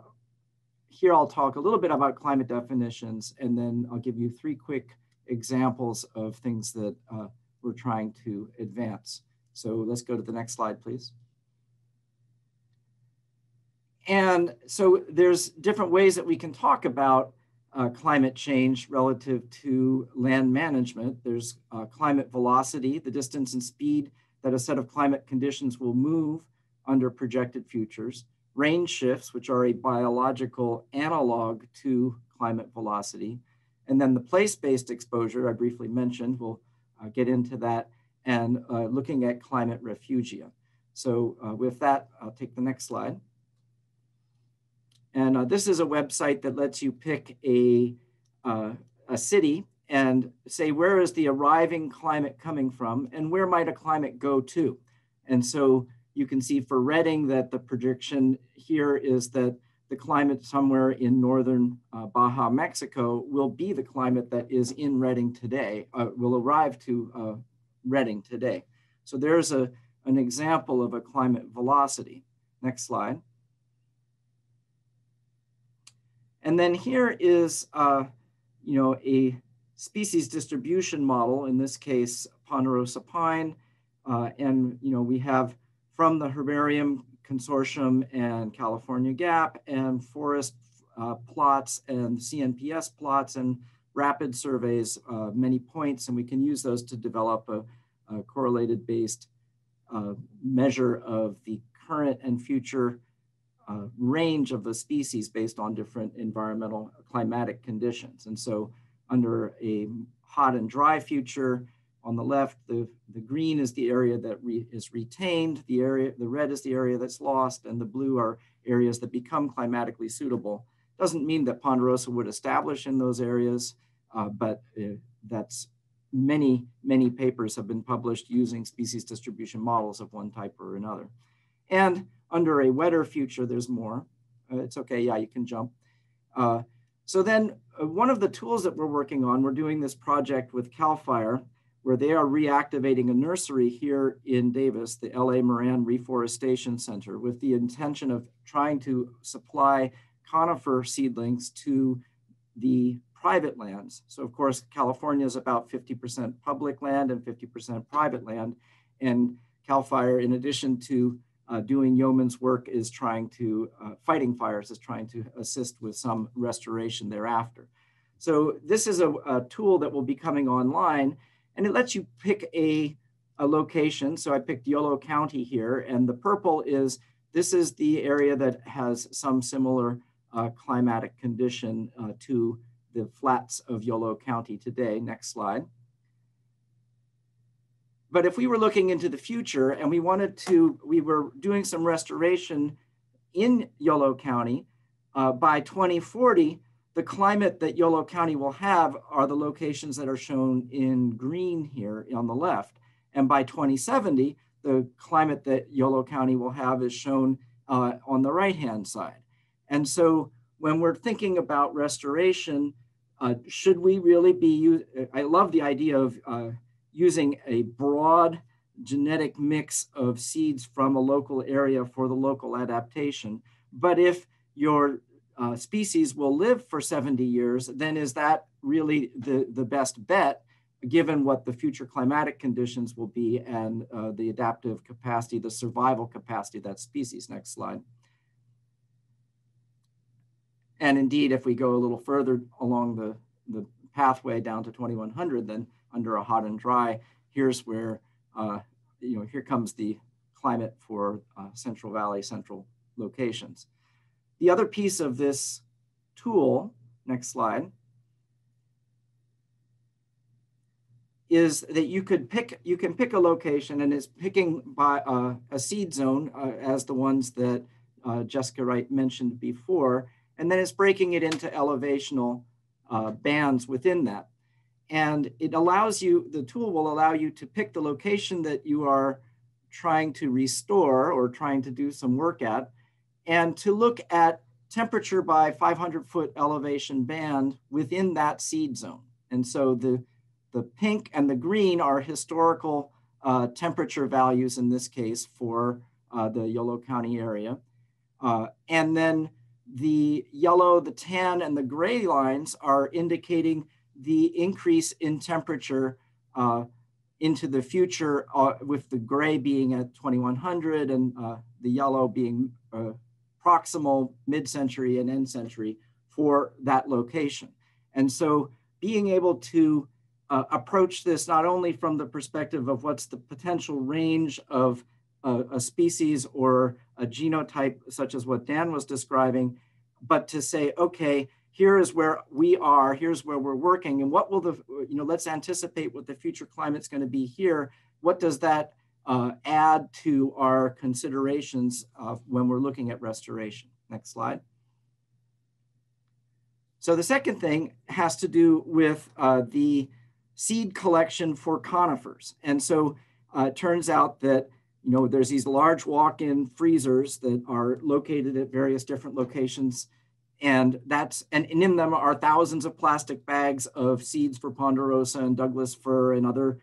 here I'll talk a little bit about climate definitions, and then I'll give you three quick examples of things that uh, we're trying to advance. So let's go to the next slide, please. And so there's different ways that we can talk about uh, climate change relative to land management. There's uh, climate velocity, the distance and speed that a set of climate conditions will move under projected futures. Range shifts, which are a biological analog to climate velocity. And then the place-based exposure I briefly mentioned, we'll uh, get into that, and uh, looking at climate refugia. So uh, with that, I'll take the next slide. And uh, this is a website that lets you pick a, uh, a city and say, where is the arriving climate coming from and where might a climate go to? And so you can see for Redding that the prediction here is that the climate somewhere in northern uh, Baja, Mexico will be the climate that is in Redding today, uh, will arrive to uh, Redding today. So there's a, an example of a climate velocity. Next slide. And then here is, uh, you know, a species distribution model, in this case, ponderosa pine. Uh, and, you know, we have from the Herbarium Consortium and California GAP and forest uh, plots and CNPS plots and rapid surveys, uh, many points, and we can use those to develop a, a correlated based uh, measure of the current and future uh, range of the species based on different environmental climatic conditions. And so under a hot and dry future, on the left, the, the green is the area that re, is retained, the area, the red is the area that's lost, and the blue are areas that become climatically suitable. Doesn't mean that Ponderosa would establish in those areas, uh, but uh, that's many, many papers have been published using species distribution models of one type or another. And under a wetter future, there's more. Uh, it's okay, yeah, you can jump. Uh, so then uh, one of the tools that we're working on, we're doing this project with CAL FIRE, where they are reactivating a nursery here in Davis, the LA Moran Reforestation Center, with the intention of trying to supply conifer seedlings to the private lands. So of course, California is about 50% public land and 50% private land. And CAL FIRE, in addition to uh, doing yeoman's work is trying to, uh, fighting fires is trying to assist with some restoration thereafter. So this is a, a, tool that will be coming online and it lets you pick a, a location. So I picked Yolo County here and the purple is, this is the area that has some similar uh, climatic condition uh, to the flats of Yolo County today. Next slide. But if we were looking into the future and we wanted to, we were doing some restoration in Yolo County, uh, by 2040, the climate that Yolo County will have are the locations that are shown in green here on the left. And by 2070, the climate that Yolo County will have is shown uh, on the right-hand side. And so when we're thinking about restoration, uh, should we really be, I love the idea of uh, using a broad genetic mix of seeds from a local area for the local adaptation. But if your uh, species will live for 70 years, then is that really the, the best bet given what the future climatic conditions will be and uh, the adaptive capacity, the survival capacity of that species. Next slide. And indeed, if we go a little further along the, the pathway down to 2100, then under a hot and dry, here's where, uh, you know, here comes the climate for uh, Central Valley central locations. The other piece of this tool, next slide, is that you could pick, you can pick a location and it's picking by uh, a seed zone uh, as the ones that uh, Jessica Wright mentioned before, and then it's breaking it into elevational uh, bands within that. And it allows you, the tool will allow you to pick the location that you are trying to restore or trying to do some work at, and to look at temperature by 500 foot elevation band within that seed zone. And so the, the pink and the green are historical uh, temperature values in this case for uh, the Yolo County area. Uh, and then the yellow, the tan, and the gray lines are indicating the increase in temperature uh, into the future, uh, with the gray being at 2100 and uh, the yellow being uh, proximal mid-century and end century for that location. And so being able to uh, approach this not only from the perspective of what's the potential range of a, a species or a genotype, such as what Dan was describing, but to say, okay, here is where we are, here's where we're working, and what will the, you know, let's anticipate what the future climate's going to be here. What does that uh, add to our considerations when we're looking at restoration? Next slide. So the second thing has to do with uh, the seed collection for conifers. And so uh, it turns out that you know there's these large walk-in freezers that are located at various different locations and that's and in them are thousands of plastic bags of seeds for ponderosa and douglas fir and other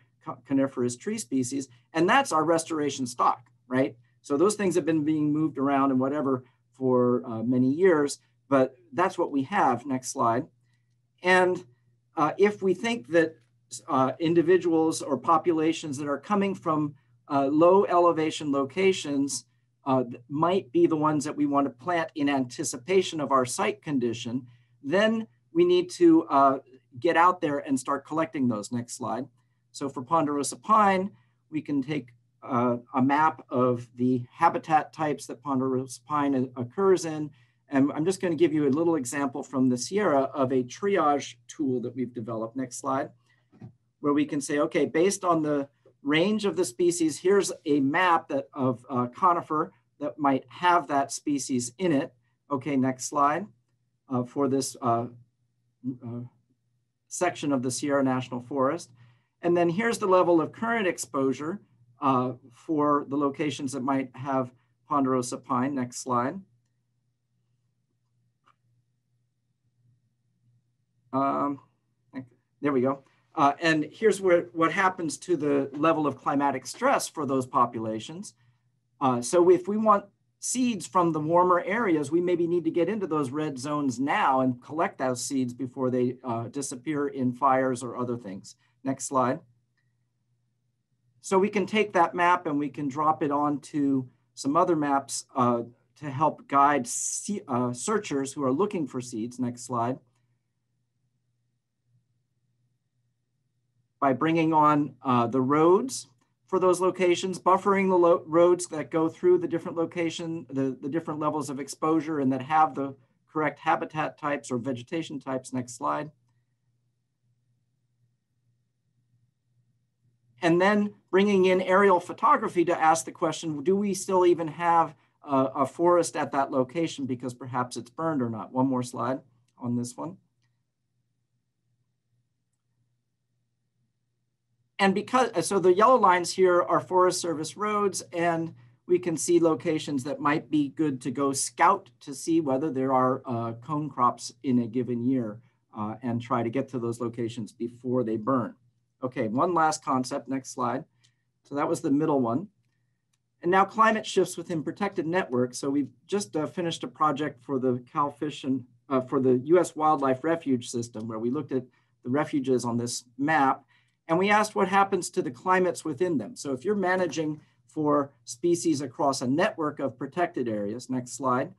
coniferous tree species. And that's our restoration stock right? So those things have been being moved around and whatever for uh, many years but that's what we have. Next slide. And uh, if we think that uh, individuals or populations that are coming from uh, low elevation locations uh, might be the ones that we want to plant in anticipation of our site condition, then we need to uh, get out there and start collecting those. Next slide. So for ponderosa pine, we can take uh, a map of the habitat types that ponderosa pine occurs in. And I'm just going to give you a little example from the Sierra of a triage tool that we've developed. Next slide where we can say, okay, based on the range of the species, here's a map that of uh, conifer that might have that species in it. Okay, next slide uh, for this uh, uh, section of the Sierra National Forest. And then here's the level of current exposure uh, for the locations that might have ponderosa pine. Next slide. Um, there we go. Uh, and here's where what happens to the level of climatic stress for those populations. Uh, so if we want seeds from the warmer areas, we maybe need to get into those red zones now and collect those seeds before they uh, disappear in fires or other things. Next slide. So we can take that map and we can drop it onto some other maps uh, to help guide uh, searchers who are looking for seeds. Next slide. By bringing on uh, the roads for those locations, buffering the roads that go through the different location, the, the different levels of exposure and that have the correct habitat types or vegetation types. Next slide. And then bringing in aerial photography to ask the question, do we still even have a, a forest at that location because perhaps it's burned or not? One more slide on this one. And because, uh, so the yellow lines here are Forest Service roads and we can see locations that might be good to go scout to see whether there are uh, cone crops in a given year uh, and try to get to those locations before they burn. Okay, one last concept, next slide. So that was the middle one. And now climate shifts within protected networks. So we've just uh, finished a project for the CalFish and uh, for the US Wildlife Refuge System where we looked at the refuges on this map and we asked what happens to the climates within them. So if you're managing for species across a network of protected areas, next slide,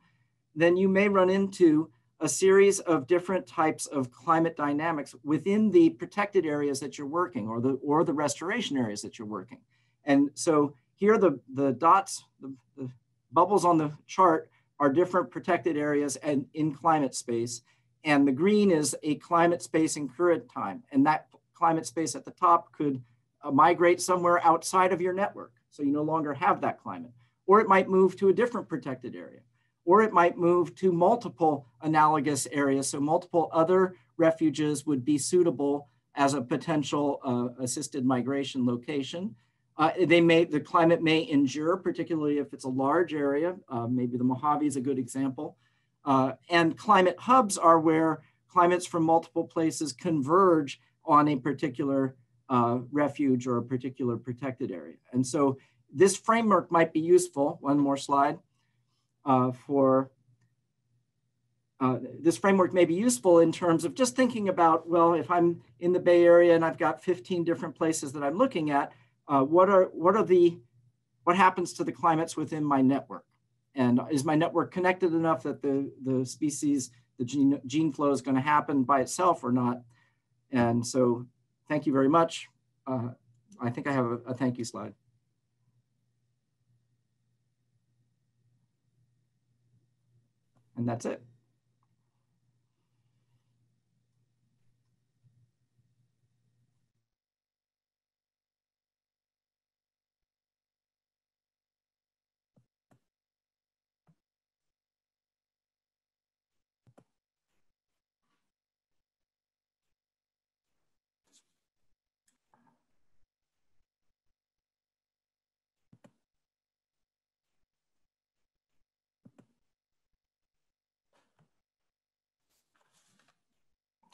then you may run into a series of different types of climate dynamics within the protected areas that you're working or the, or the restoration areas that you're working. And so here the, the dots, the, the bubbles on the chart are different protected areas and in climate space. And the green is a climate space in current time. And that climate space at the top could uh, migrate somewhere outside of your network. So you no longer have that climate. Or it might move to a different protected area. Or it might move to multiple analogous areas. So multiple other refuges would be suitable as a potential uh, assisted migration location. Uh, they may, the climate may endure, particularly if it's a large area. Uh, maybe the Mojave is a good example. Uh, and climate hubs are where climates from multiple places converge on a particular uh, refuge or a particular protected area. And so this framework might be useful, one more slide, uh, for uh, this framework may be useful in terms of just thinking about, well, if I'm in the Bay Area and I've got 15 different places that I'm looking at, uh, what are what are the what happens to the climates within my network? And is my network connected enough that the, the species, the gene, gene flow is going to happen by itself or not? And so thank you very much. Uh, I think I have a, a thank you slide. And that's it.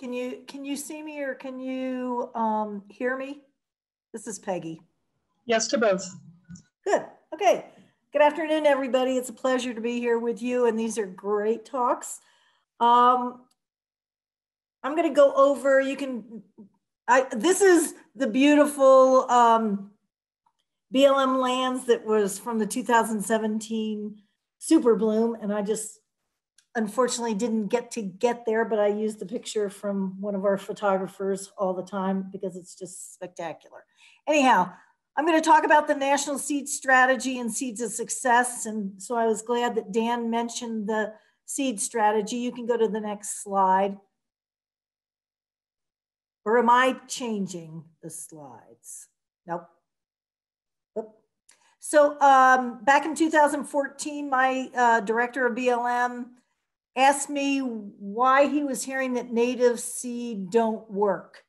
Can you can you see me or can you um, hear me? This is Peggy. Yes to both. Good. Okay. Good afternoon, everybody. It's a pleasure to be here with you, and these are great talks. Um, I'm going to go over. You can. I this is the beautiful um, BLM lands that was from the 2017 Super Bloom, and I just unfortunately didn't get to get there, but I use the picture from one of our photographers all the time because it's just spectacular. Anyhow, I'm going to talk about the National Seed Strategy and Seeds of Success. And so I was glad that Dan mentioned the seed strategy. You can go to the next slide. Or am I changing the slides? Nope. So um, back in 2014, my uh, director of BLM asked me why he was hearing that native seed don't work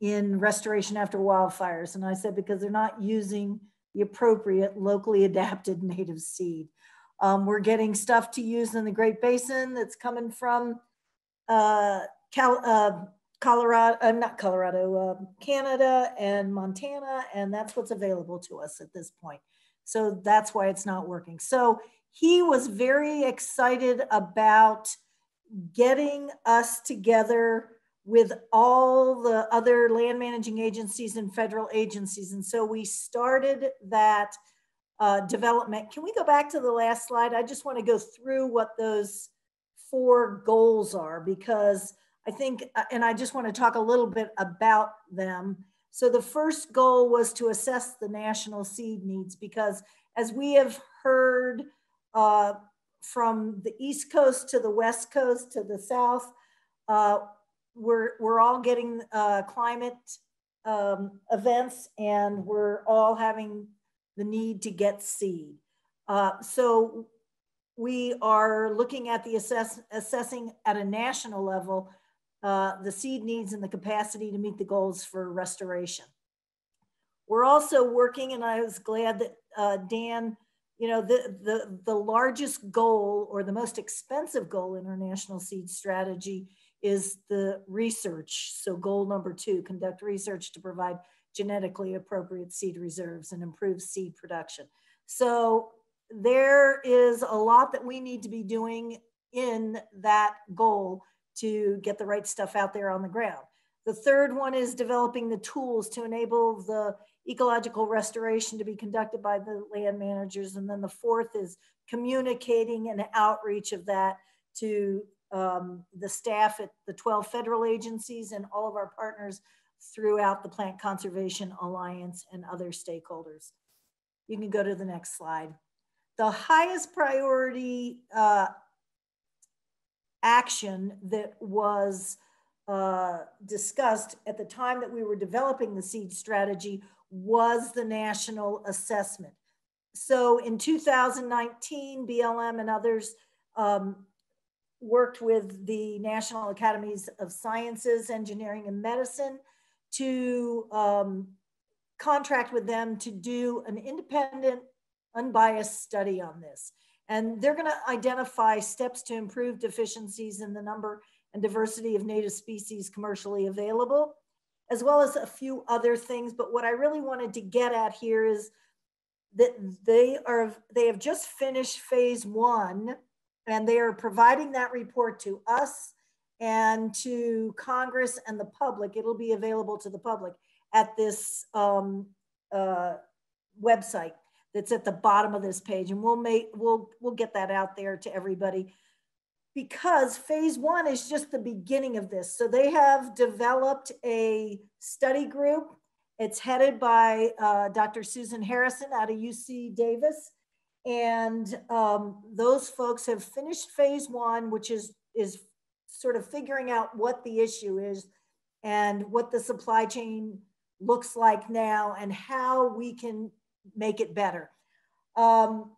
in restoration after wildfires. And I said, because they're not using the appropriate locally adapted native seed. Um, we're getting stuff to use in the Great Basin that's coming from uh, Cal, uh, Colorado, uh, not Colorado, uh, Canada and Montana, and that's what's available to us at this point. So that's why it's not working. So he was very excited about getting us together with all the other land managing agencies and federal agencies. And so we started that uh, development. Can we go back to the last slide? I just want to go through what those four goals are because I think, uh, and I just want to talk a little bit about them. So the first goal was to assess the national seed needs because as we have heard uh, from the East Coast to the West Coast to the South. Uh, we're, we're all getting uh, climate um, events and we're all having the need to get seed. Uh, so we are looking at the assess, assessing at a national level uh, the seed needs and the capacity to meet the goals for restoration. We're also working, and I was glad that uh, Dan you know, the, the, the largest goal or the most expensive goal in our national seed strategy is the research. So goal number two, conduct research to provide genetically appropriate seed reserves and improve seed production. So there is a lot that we need to be doing in that goal to get the right stuff out there on the ground. The third one is developing the tools to enable the ecological restoration to be conducted by the land managers. And then the fourth is communicating and outreach of that to um, the staff at the 12 federal agencies and all of our partners throughout the Plant Conservation Alliance and other stakeholders. You can go to the next slide. The highest priority uh, action that was uh, discussed at the time that we were developing the seed strategy was the national assessment. So in 2019, BLM and others um, worked with the National Academies of Sciences, Engineering, and Medicine to um, contract with them to do an independent, unbiased study on this. And they're going to identify steps to improve deficiencies in the number and diversity of native species commercially available, as well as a few other things. But what I really wanted to get at here is that they are they have just finished phase one and they are providing that report to us and to Congress and the public. It'll be available to the public at this um, uh, website that's at the bottom of this page, and we'll make we'll we'll get that out there to everybody because phase one is just the beginning of this. So they have developed a study group. It's headed by uh, Dr. Susan Harrison out of UC Davis. And um, those folks have finished phase one, which is, is sort of figuring out what the issue is and what the supply chain looks like now and how we can make it better. Um,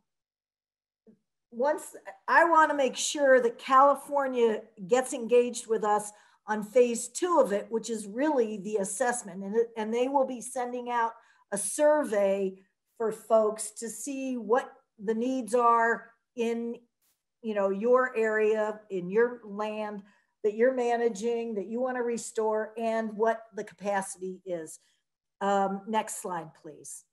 once I want to make sure that California gets engaged with us on phase two of it, which is really the assessment, and, and they will be sending out a survey for folks to see what the needs are in you know your area in your land that you're managing that you want to restore and what the capacity is. Um, next slide please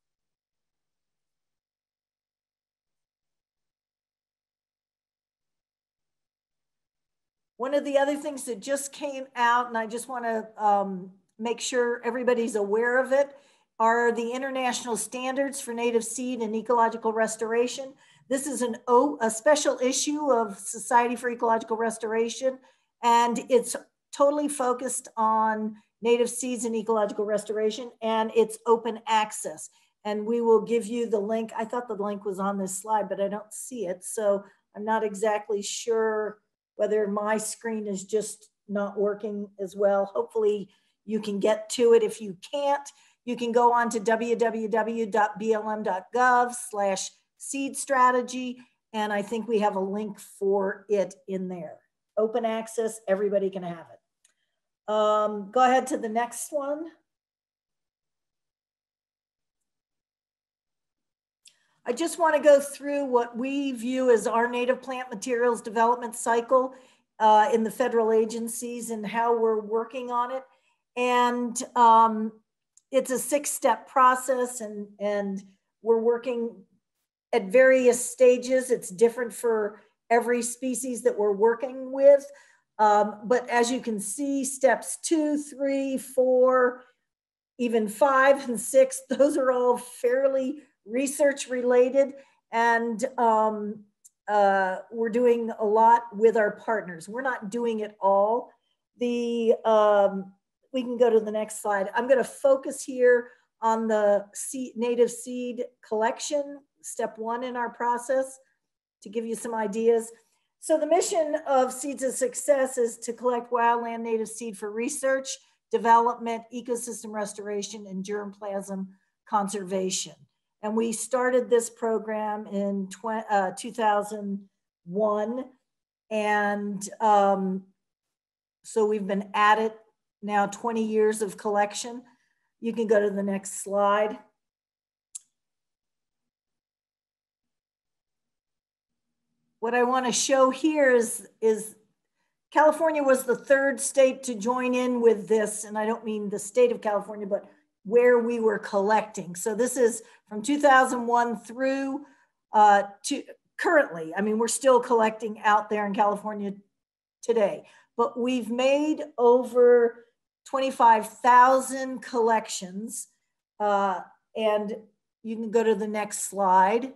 one of the other things that just came out and i just want to um, make sure everybody's aware of it are the international standards for native seed and ecological restoration. This is an o, a special issue of Society for Ecological Restoration, and it's totally focused on native seeds and ecological restoration, and it's open access. And we will give you the link. I thought the link was on this slide, but I don't see it. So I'm not exactly sure whether my screen is just not working as well. Hopefully you can get to it. If you can't, you can go on to www.blm.gov slash seed strategy. And I think we have a link for it in there. Open access, everybody can have it. Um, go ahead to the next one. I just want to go through what we view as our native plant materials development cycle uh, in the federal agencies and how we're working on it. And um, it's a six step process and, and we're working at various stages. It's different for every species that we're working with. Um, but as you can see, steps two, three, four, even five and six, those are all fairly research related. And um, uh, we're doing a lot with our partners. We're not doing it all. The um, we can go to the next slide. I'm going to focus here on the seed, native seed collection, step one in our process, to give you some ideas. So the mission of Seeds of Success is to collect wildland native seed for research, development, ecosystem restoration, and germplasm conservation. And we started this program in uh, 2001. And um, so we've been at it now 20 years of collection. You can go to the next slide. What I want to show here is, is California was the third state to join in with this, and I don't mean the state of California, but where we were collecting. So this is from 2001 through uh, to currently. I mean, we're still collecting out there in California today, but we've made over 25,000 collections. Uh, and you can go to the next slide.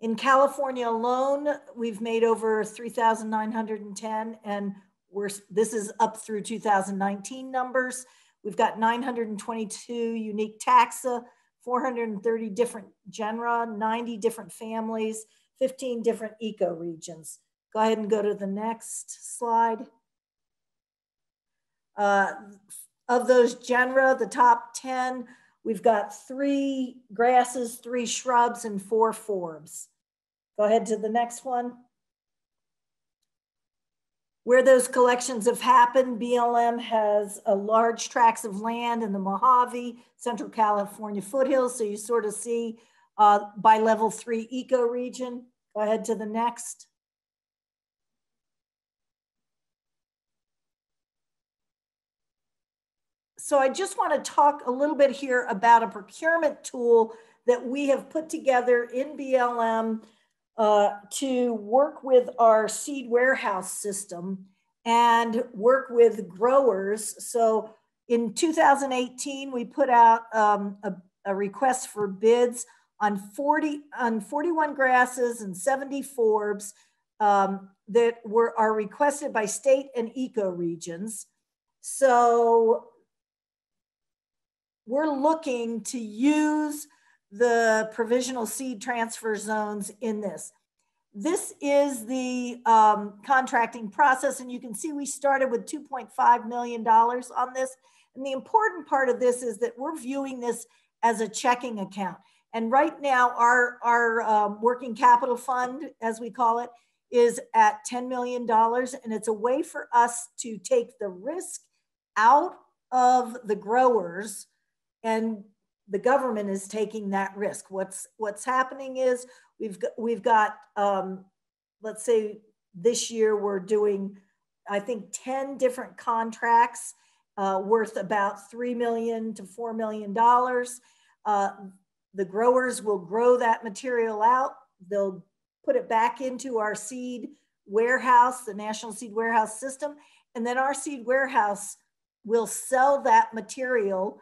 In California alone, we've made over 3,910 and we're, this is up through 2019 numbers. We've got 922 unique taxa, 430 different genera, 90 different families, 15 different ecoregions. Go ahead and go to the next slide. Uh, of those genera, the top 10, we've got three grasses, three shrubs, and four forbs. Go ahead to the next one. Where those collections have happened, BLM has a large tracts of land in the Mojave, Central California foothills. So you sort of see uh, by level three ecoregion. Go ahead to the next. So I just want to talk a little bit here about a procurement tool that we have put together in BLM uh, to work with our seed warehouse system and work with growers. So in 2018, we put out um, a, a, request for bids on 40 on 41 grasses and 70 forbs um, that were are requested by state and eco regions. So we're looking to use the provisional seed transfer zones in this. This is the um, contracting process, and you can see we started with $2.5 million on this. And the important part of this is that we're viewing this as a checking account. And right now, our, our um, working capital fund, as we call it, is at $10 million. And it's a way for us to take the risk out of the growers and the government is taking that risk. What's what's happening is we've got, we've got um, let's say this year we're doing I think 10 different contracts uh, worth about three million to four million dollars. Uh, the growers will grow that material out. They'll put it back into our seed warehouse, the National Seed Warehouse System, and then our seed warehouse will sell that material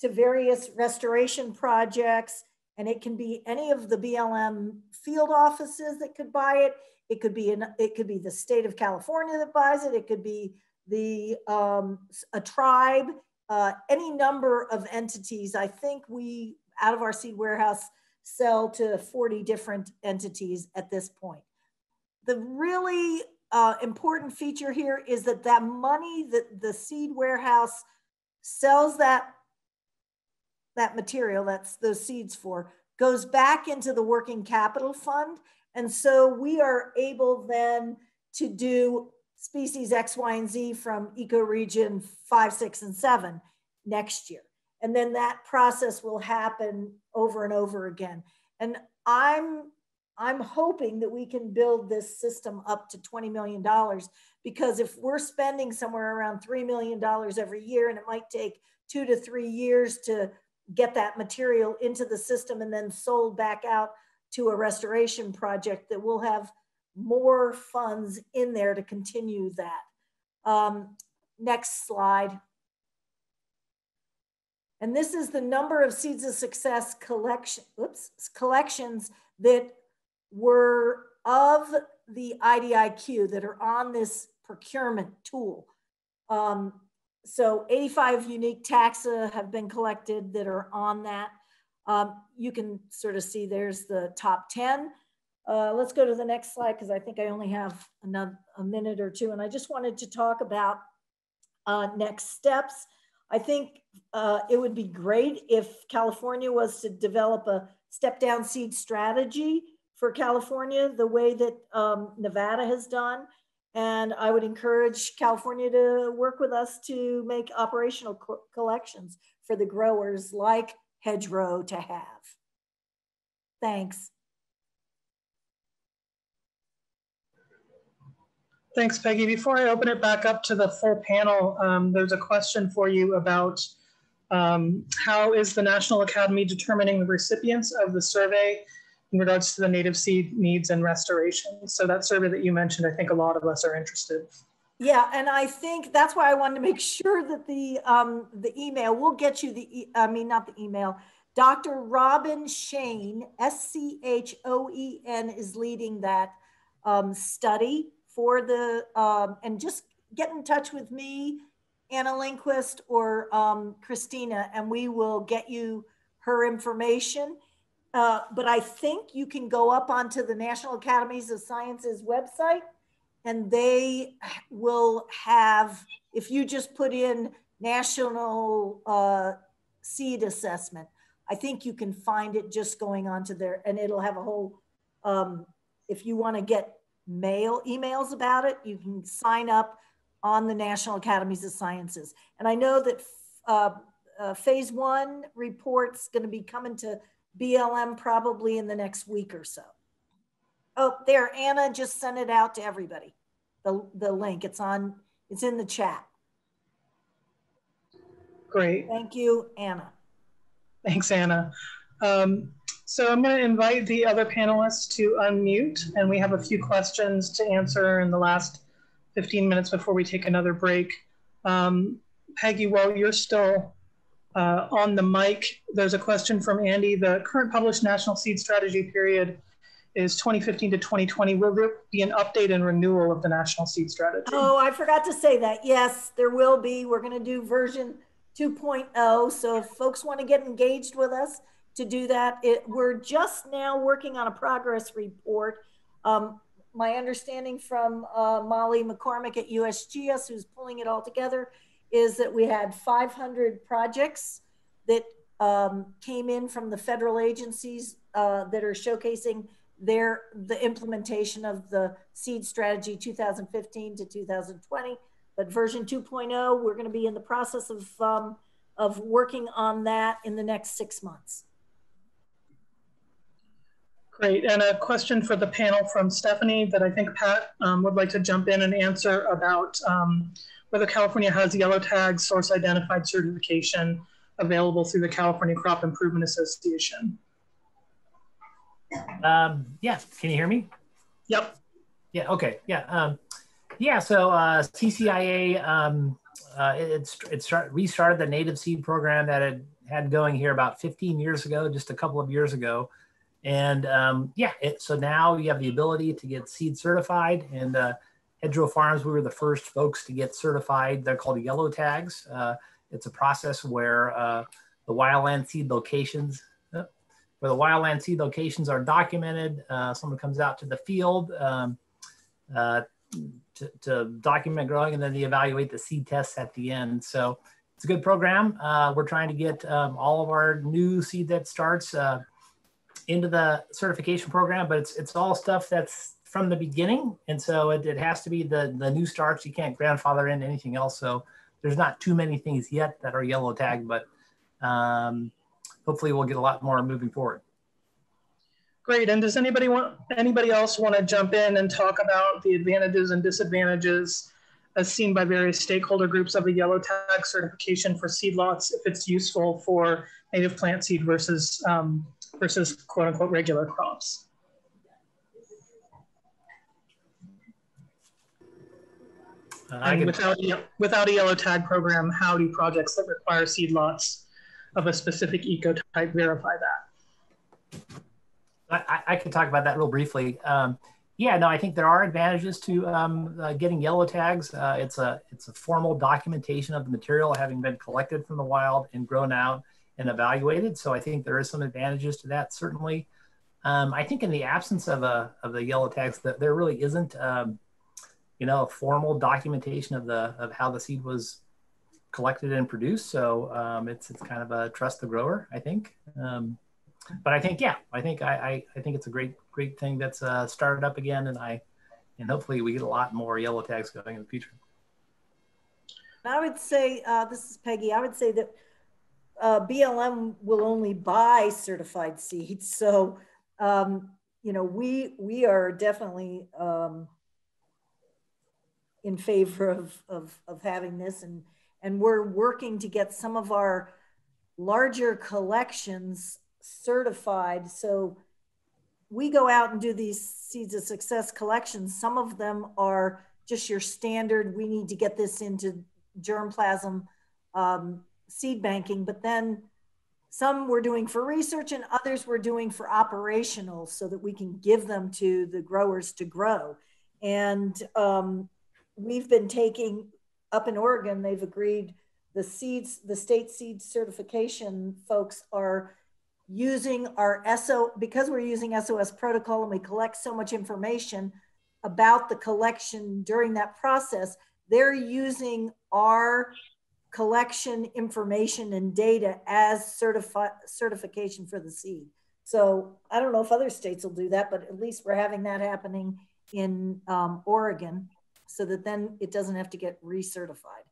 to various restoration projects. And it can be any of the BLM field offices that could buy it. It could be an, it could be the state of California that buys it. It could be the um, a tribe, uh, any number of entities. I think we out of our seed warehouse sell to 40 different entities at this point. The really uh, important feature here is that that money that the seed warehouse sells that that material, that's those seeds for, goes back into the working capital fund. And so we are able then to do species X, Y, and Z from ecoregion five, six, and seven next year. And then that process will happen over and over again. And I'm I'm hoping that we can build this system up to $20 million because if we're spending somewhere around $3 million every year and it might take two to three years to get that material into the system and then sold back out to a restoration project that will have more funds in there to continue that. Um, next slide. And this is the number of Seeds of Success collection, oops, collections that were of the IDIQ that are on this procurement tool. Um, so 85 unique taxa have been collected that are on that. Um, you can sort of see there's the top 10. Uh, let's go to the next slide because I think I only have another a minute or two. And I just wanted to talk about uh, next steps. I think uh, it would be great if California was to develop a step down seed strategy for California, the way that um, Nevada has done. And I would encourage California to work with us to make operational co collections for the growers like Hedgerow to have. Thanks. Thanks, Peggy. Before I open it back up to the full panel, um, there's a question for you about um, how is the National Academy determining the recipients of the survey in regards to the native seed needs and restoration. So that survey that you mentioned, I think a lot of us are interested. Yeah, and I think that's why I wanted to make sure that the um, the email will get you the e I mean not the email. Dr. Robin Schoen, S C H O E N, is leading that um, study for the um, and just get in touch with me, Anna Lindquist, or um, Christina, and we will get you her information. Uh, but I think you can go up onto the National Academies of Sciences website and they will have, if you just put in national uh, seed assessment, I think you can find it just going onto there and it'll have a whole, um, if you want to get mail emails about it. You can sign up on the National Academies of Sciences. And I know that uh, uh, phase one report's going to be coming to BLM probably in the next week or so. Oh, there, Anna just sent it out to everybody. The, the link, it's on, it's in the chat. Great. Thank you, Anna. Thanks, Anna. Um, so I'm going to invite the other panelists to unmute, and we have a few questions to answer in the last 15 minutes before we take another break. Um, Peggy, while you're still uh, on the mic, there's a question from Andy. The current published national seed strategy period is 2015 to 2020. Will there be an update and renewal of the national seed strategy? Oh, I forgot to say that. Yes, there will be. We're going to do version 2.0. So if folks want to get engaged with us to do that, it, we're just now working on a progress report. Um, my understanding from uh, Molly McCormick at USGS, who's pulling it all together, is that we had 500 projects that um, came in from the federal agencies uh, that are showcasing their the implementation of the seed strategy 2015 to 2020 but version 2.0 we're going to be in the process of um, of working on that in the next six months Great. And a question for the panel from Stephanie that I think Pat um, would like to jump in and answer about um, whether California has yellow tag source identified certification available through the California Crop Improvement Association. Um, yeah, can you hear me? Yep. Yeah, okay. Yeah. Um, yeah, so uh, CCIA, um, uh, it, it start, restarted the native seed program that it had going here about 15 years ago, just a couple of years ago. And um, yeah, it, so now you have the ability to get seed certified. And uh, Hedgerow Farms, we were the first folks to get certified. They're called yellow tags. Uh, it's a process where uh, the wildland seed locations, uh, where the wildland seed locations are documented. Uh, someone comes out to the field um, uh, to, to, document growing, and then they evaluate the seed tests at the end. So it's a good program. we're trying to get um, all of our new seed that starts into the certification program, but it's it's all stuff that's from the beginning, and so it, it has to be the the new starts. You can't grandfather in anything else. So there's not too many things yet that are yellow tagged, but um, hopefully we'll get a lot more moving forward. Great. And does anybody want anybody else want to jump in and talk about the advantages and disadvantages as seen by various stakeholder groups of a yellow tag certification for seed lots if it's useful for native plant seed versus um, versus quote unquote regular crops. Uh, and without, without a yellow tag program, how do projects that require seed lots of a specific ecotype verify that? I, I can talk about that real briefly. Um, yeah, no, I think there are advantages to um, uh, getting yellow tags. Uh, it's a it's a formal documentation of the material having been collected from the wild and grown out and evaluated. So I think there is some advantages to that, certainly. Um, I think in the absence of a of the yellow tags, that there really isn't, um, you know, formal documentation of the of how the seed was collected and produced. So um, it's it's kind of a trust the grower, I think. Um, but I think yeah, I think I, I, I think it's a great great thing that's uh, started up again, and I and hopefully we get a lot more yellow tags going in the future. I would say uh, this is Peggy. I would say that uh, BLM will only buy certified seeds. So, um, you know, we we are definitely um, in favor of, of, of having this, and and we're working to get some of our larger collections certified. So we go out and do these seeds of success collections. Some of them are just your standard. We need to get this into germplasm um, seed banking, but then some we're doing for research and others we're doing for operational so that we can give them to the growers to grow. And um, we've been taking up in Oregon, they've agreed the seeds, the state seed certification folks are using our SO, because we're using SOS protocol and we collect so much information about the collection during that process, they're using our collection information and data as certifi- certification for the seed. So I don't know if other states will do that, but at least we're having that happening in um, Oregon so that then it doesn't have to get recertified.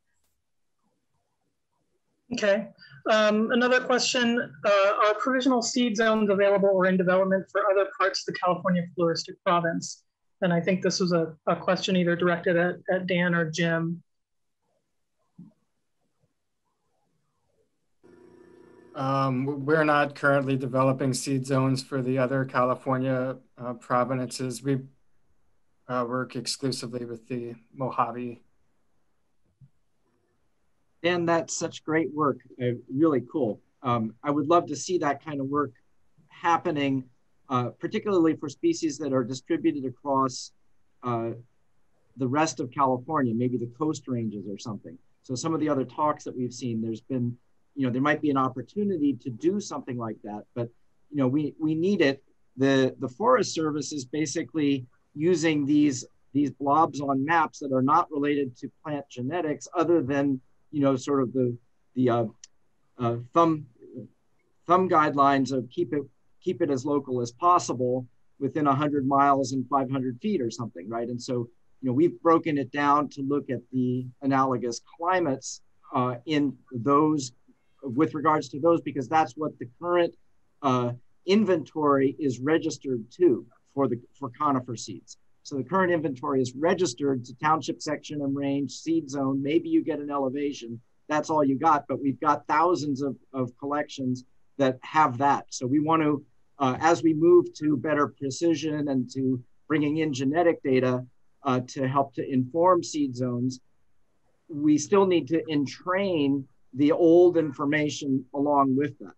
Okay. Um, another question, uh, are provisional seed zones available or in development for other parts of the California floristic province? And I think this was a, a question either directed at, at Dan or Jim. Um, we're not currently developing seed zones for the other California uh, provinces. We uh, work exclusively with the Mojave Dan, that's such great work. Uh, really cool. Um, I would love to see that kind of work happening, uh, particularly for species that are distributed across uh, the rest of California, maybe the coast ranges or something. So some of the other talks that we've seen, there's been, you know, there might be an opportunity to do something like that, but you know, we we need it. The the Forest Service is basically using these these blobs on maps that are not related to plant genetics, other than you know, sort of the the uh, uh, thumb thumb guidelines of keep it keep it as local as possible within 100 miles and 500 feet or something, right? And so, you know, we've broken it down to look at the analogous climates uh, in those with regards to those because that's what the current uh, inventory is registered to for the for conifer seeds. So the current inventory is registered to township section and range, seed zone. Maybe you get an elevation. That's all you got, but we've got thousands of, of collections that have that. So we want to, uh, as we move to better precision and to bringing in genetic data uh, to help to inform seed zones, we still need to entrain the old information along with that.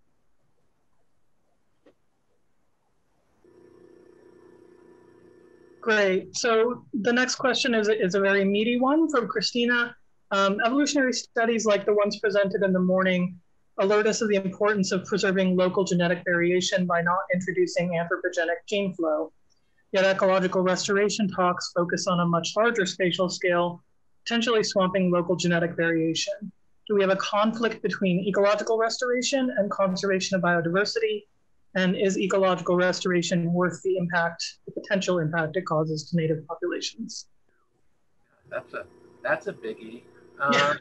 Great. So the next question is, is a very meaty one from Christina. Um, evolutionary studies like the ones presented in the morning alert us of the importance of preserving local genetic variation by not introducing anthropogenic gene flow. Yet ecological restoration talks focus on a much larger spatial scale, potentially swamping local genetic variation. Do we have a conflict between ecological restoration and conservation of biodiversity? And is ecological restoration worth the impact, the potential impact it causes to native populations? That's a that's a biggie. Um, yeah,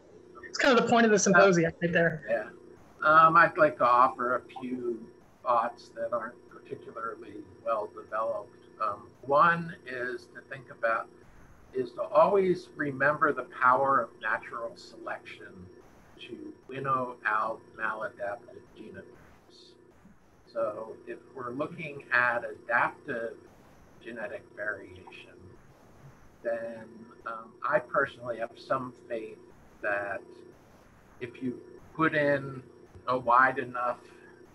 it's kind of the point of the symposium right there. Yeah, um, I'd like to offer a few thoughts that aren't particularly well developed. Um, one is to think about is to always remember the power of natural selection to winnow out maladaptive genotypes. So if we're looking at adaptive genetic variation, then um, I personally have some faith that if you put in a wide enough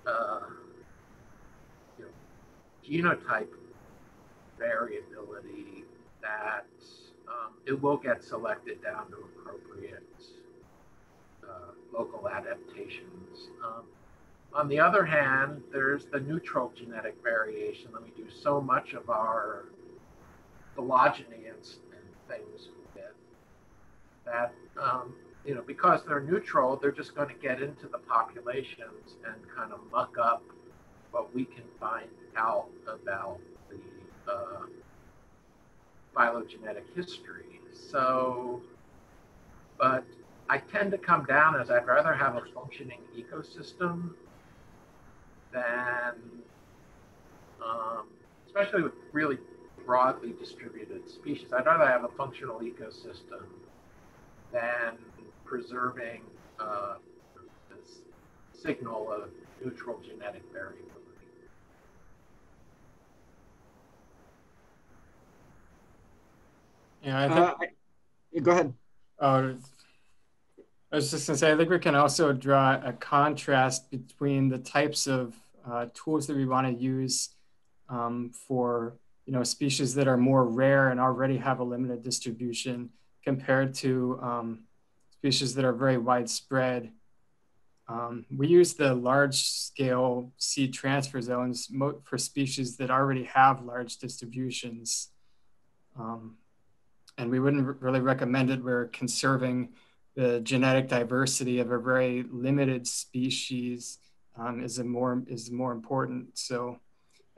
uh, you know, genotype variability, that um, it will get selected down to appropriate uh, local adaptations. Um, on the other hand, there's the neutral genetic variation that we do so much of our phylogeny and, things with that, um, you know, because they're neutral, they're just going to get into the populations and kind of muck up what we can find out about the uh, phylogenetic history. So, but I tend to come down as I'd rather have a functioning ecosystem than, um, especially with really broadly distributed species. I'd rather have a functional ecosystem than preserving uh, this signal of neutral genetic variability. Yeah, I think. Uh, I, go ahead. Uh, I was just going to say, I think we can also draw a contrast between the types of uh, tools that we want to use um, for you know species that are more rare and already have a limited distribution compared to um, species that are very widespread. Um, we use the large scale seed transfer zones for species that already have large distributions. Um, and we wouldn't really recommend it. We're conserving the genetic diversity of a very limited species um, is a more is more important. So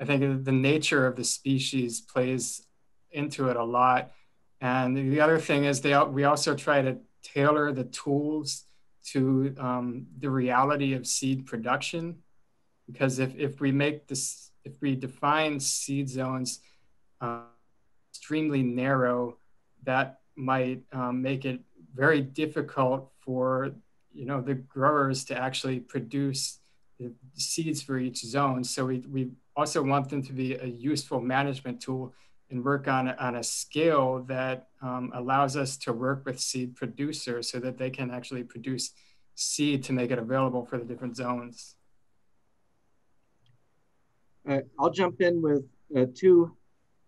I think the nature of the species plays into it a lot. And the other thing is they we also try to tailor the tools to um, the reality of seed production. Because if, if we make this, if we define seed zones uh, extremely narrow, that might um, make it very difficult for you know the growers to actually produce the seeds for each zone. So we, we also want them to be a useful management tool and work on, on a scale that um, allows us to work with seed producers so that they can actually produce seed to make it available for the different zones. I'll jump in with uh, two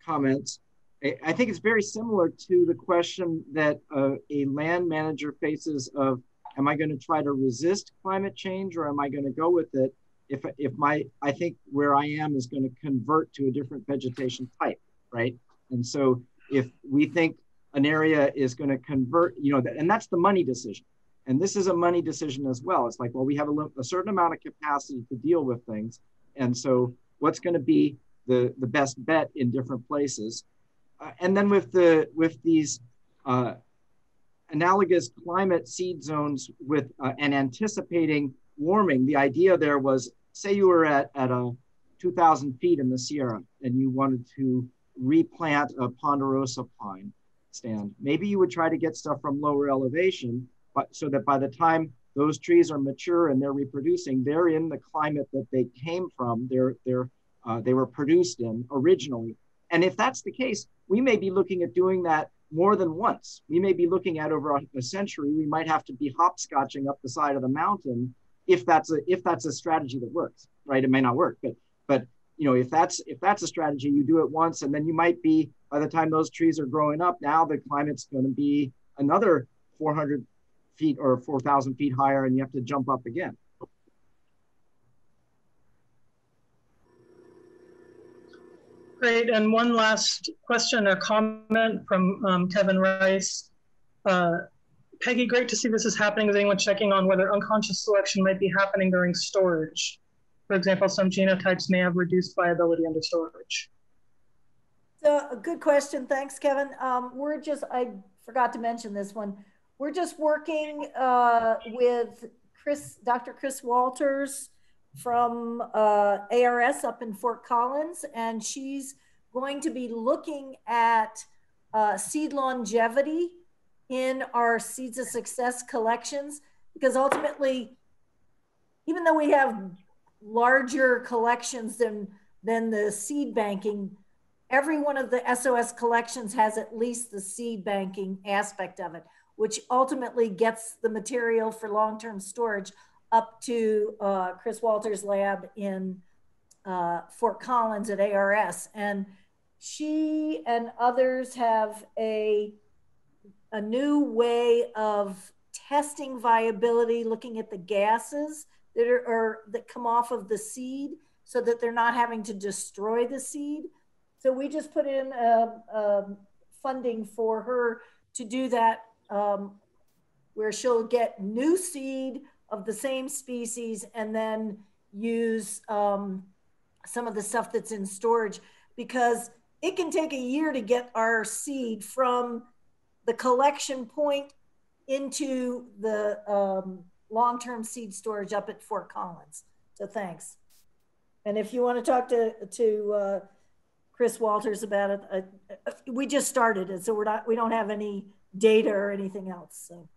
comments. I, think it's very similar to the question that uh, a land manager faces of, am I going to try to resist climate change or am I going to go with it? If, if my, I think where I am is going to convert to a different vegetation type right? And so if we think an area is going to convert, you know, and that's the money decision. And this is a money decision as well. It's like, well, we have a, a certain amount of capacity to deal with things. And so what's going to be the, the best bet in different places? Uh, and then with the with these uh, analogous climate seed zones with uh, anticipating warming, the idea there was, say you were at, at a 2,000 feet in the Sierra and you wanted to replant a ponderosa pine stand. Maybe you would try to get stuff from lower elevation, but so that by the time those trees are mature and they're reproducing, they're in the climate that they came from. They're they're uh, they were produced in originally. And if that's the case, we may be looking at doing that more than once. We may be looking at over a, century. We might have to be hopscotching up the side of the mountain if that's a if that's a strategy that works. Right? It may not work, but but you know if that's if that's a strategy you do it once and then you might be by the time those trees are growing up now the climate's going to be another 400 feet or 4000 feet higher and you have to jump up again great and one last question or comment from um, kevin rice uh, peggy great to see this is happening is anyone checking on whether unconscious selection might be happening during storage for example, some genotypes may have reduced viability under storage. So a good question. Thanks, Kevin. Um, we're just, I forgot to mention this one. We're just working uh, with Chris, Dr. Chris Walters from uh, ARS up in Fort Collins, and she's going to be looking at uh, seed longevity in our Seeds of Success collections, because ultimately, even though we have larger collections than than the seed banking every one of the sos collections has at least the seed banking aspect of it which ultimately gets the material for long-term storage up to uh, chris walters lab in uh, fort collins at ars and she and others have a a new way of testing viability looking at the gases that are or that come off of the seed so that they're not having to destroy the seed. So we just put in a, a funding for her to do that um, where she'll get new seed of the same species and then use um, some of the stuff that's in storage because it can take a year to get our seed from the collection point into the um, long-term seed storage up at Fort Collins. So thanks. And if you want to talk to to uh, Chris Walters about it, uh, we just started it, so we're not we don't have any data or anything else. So.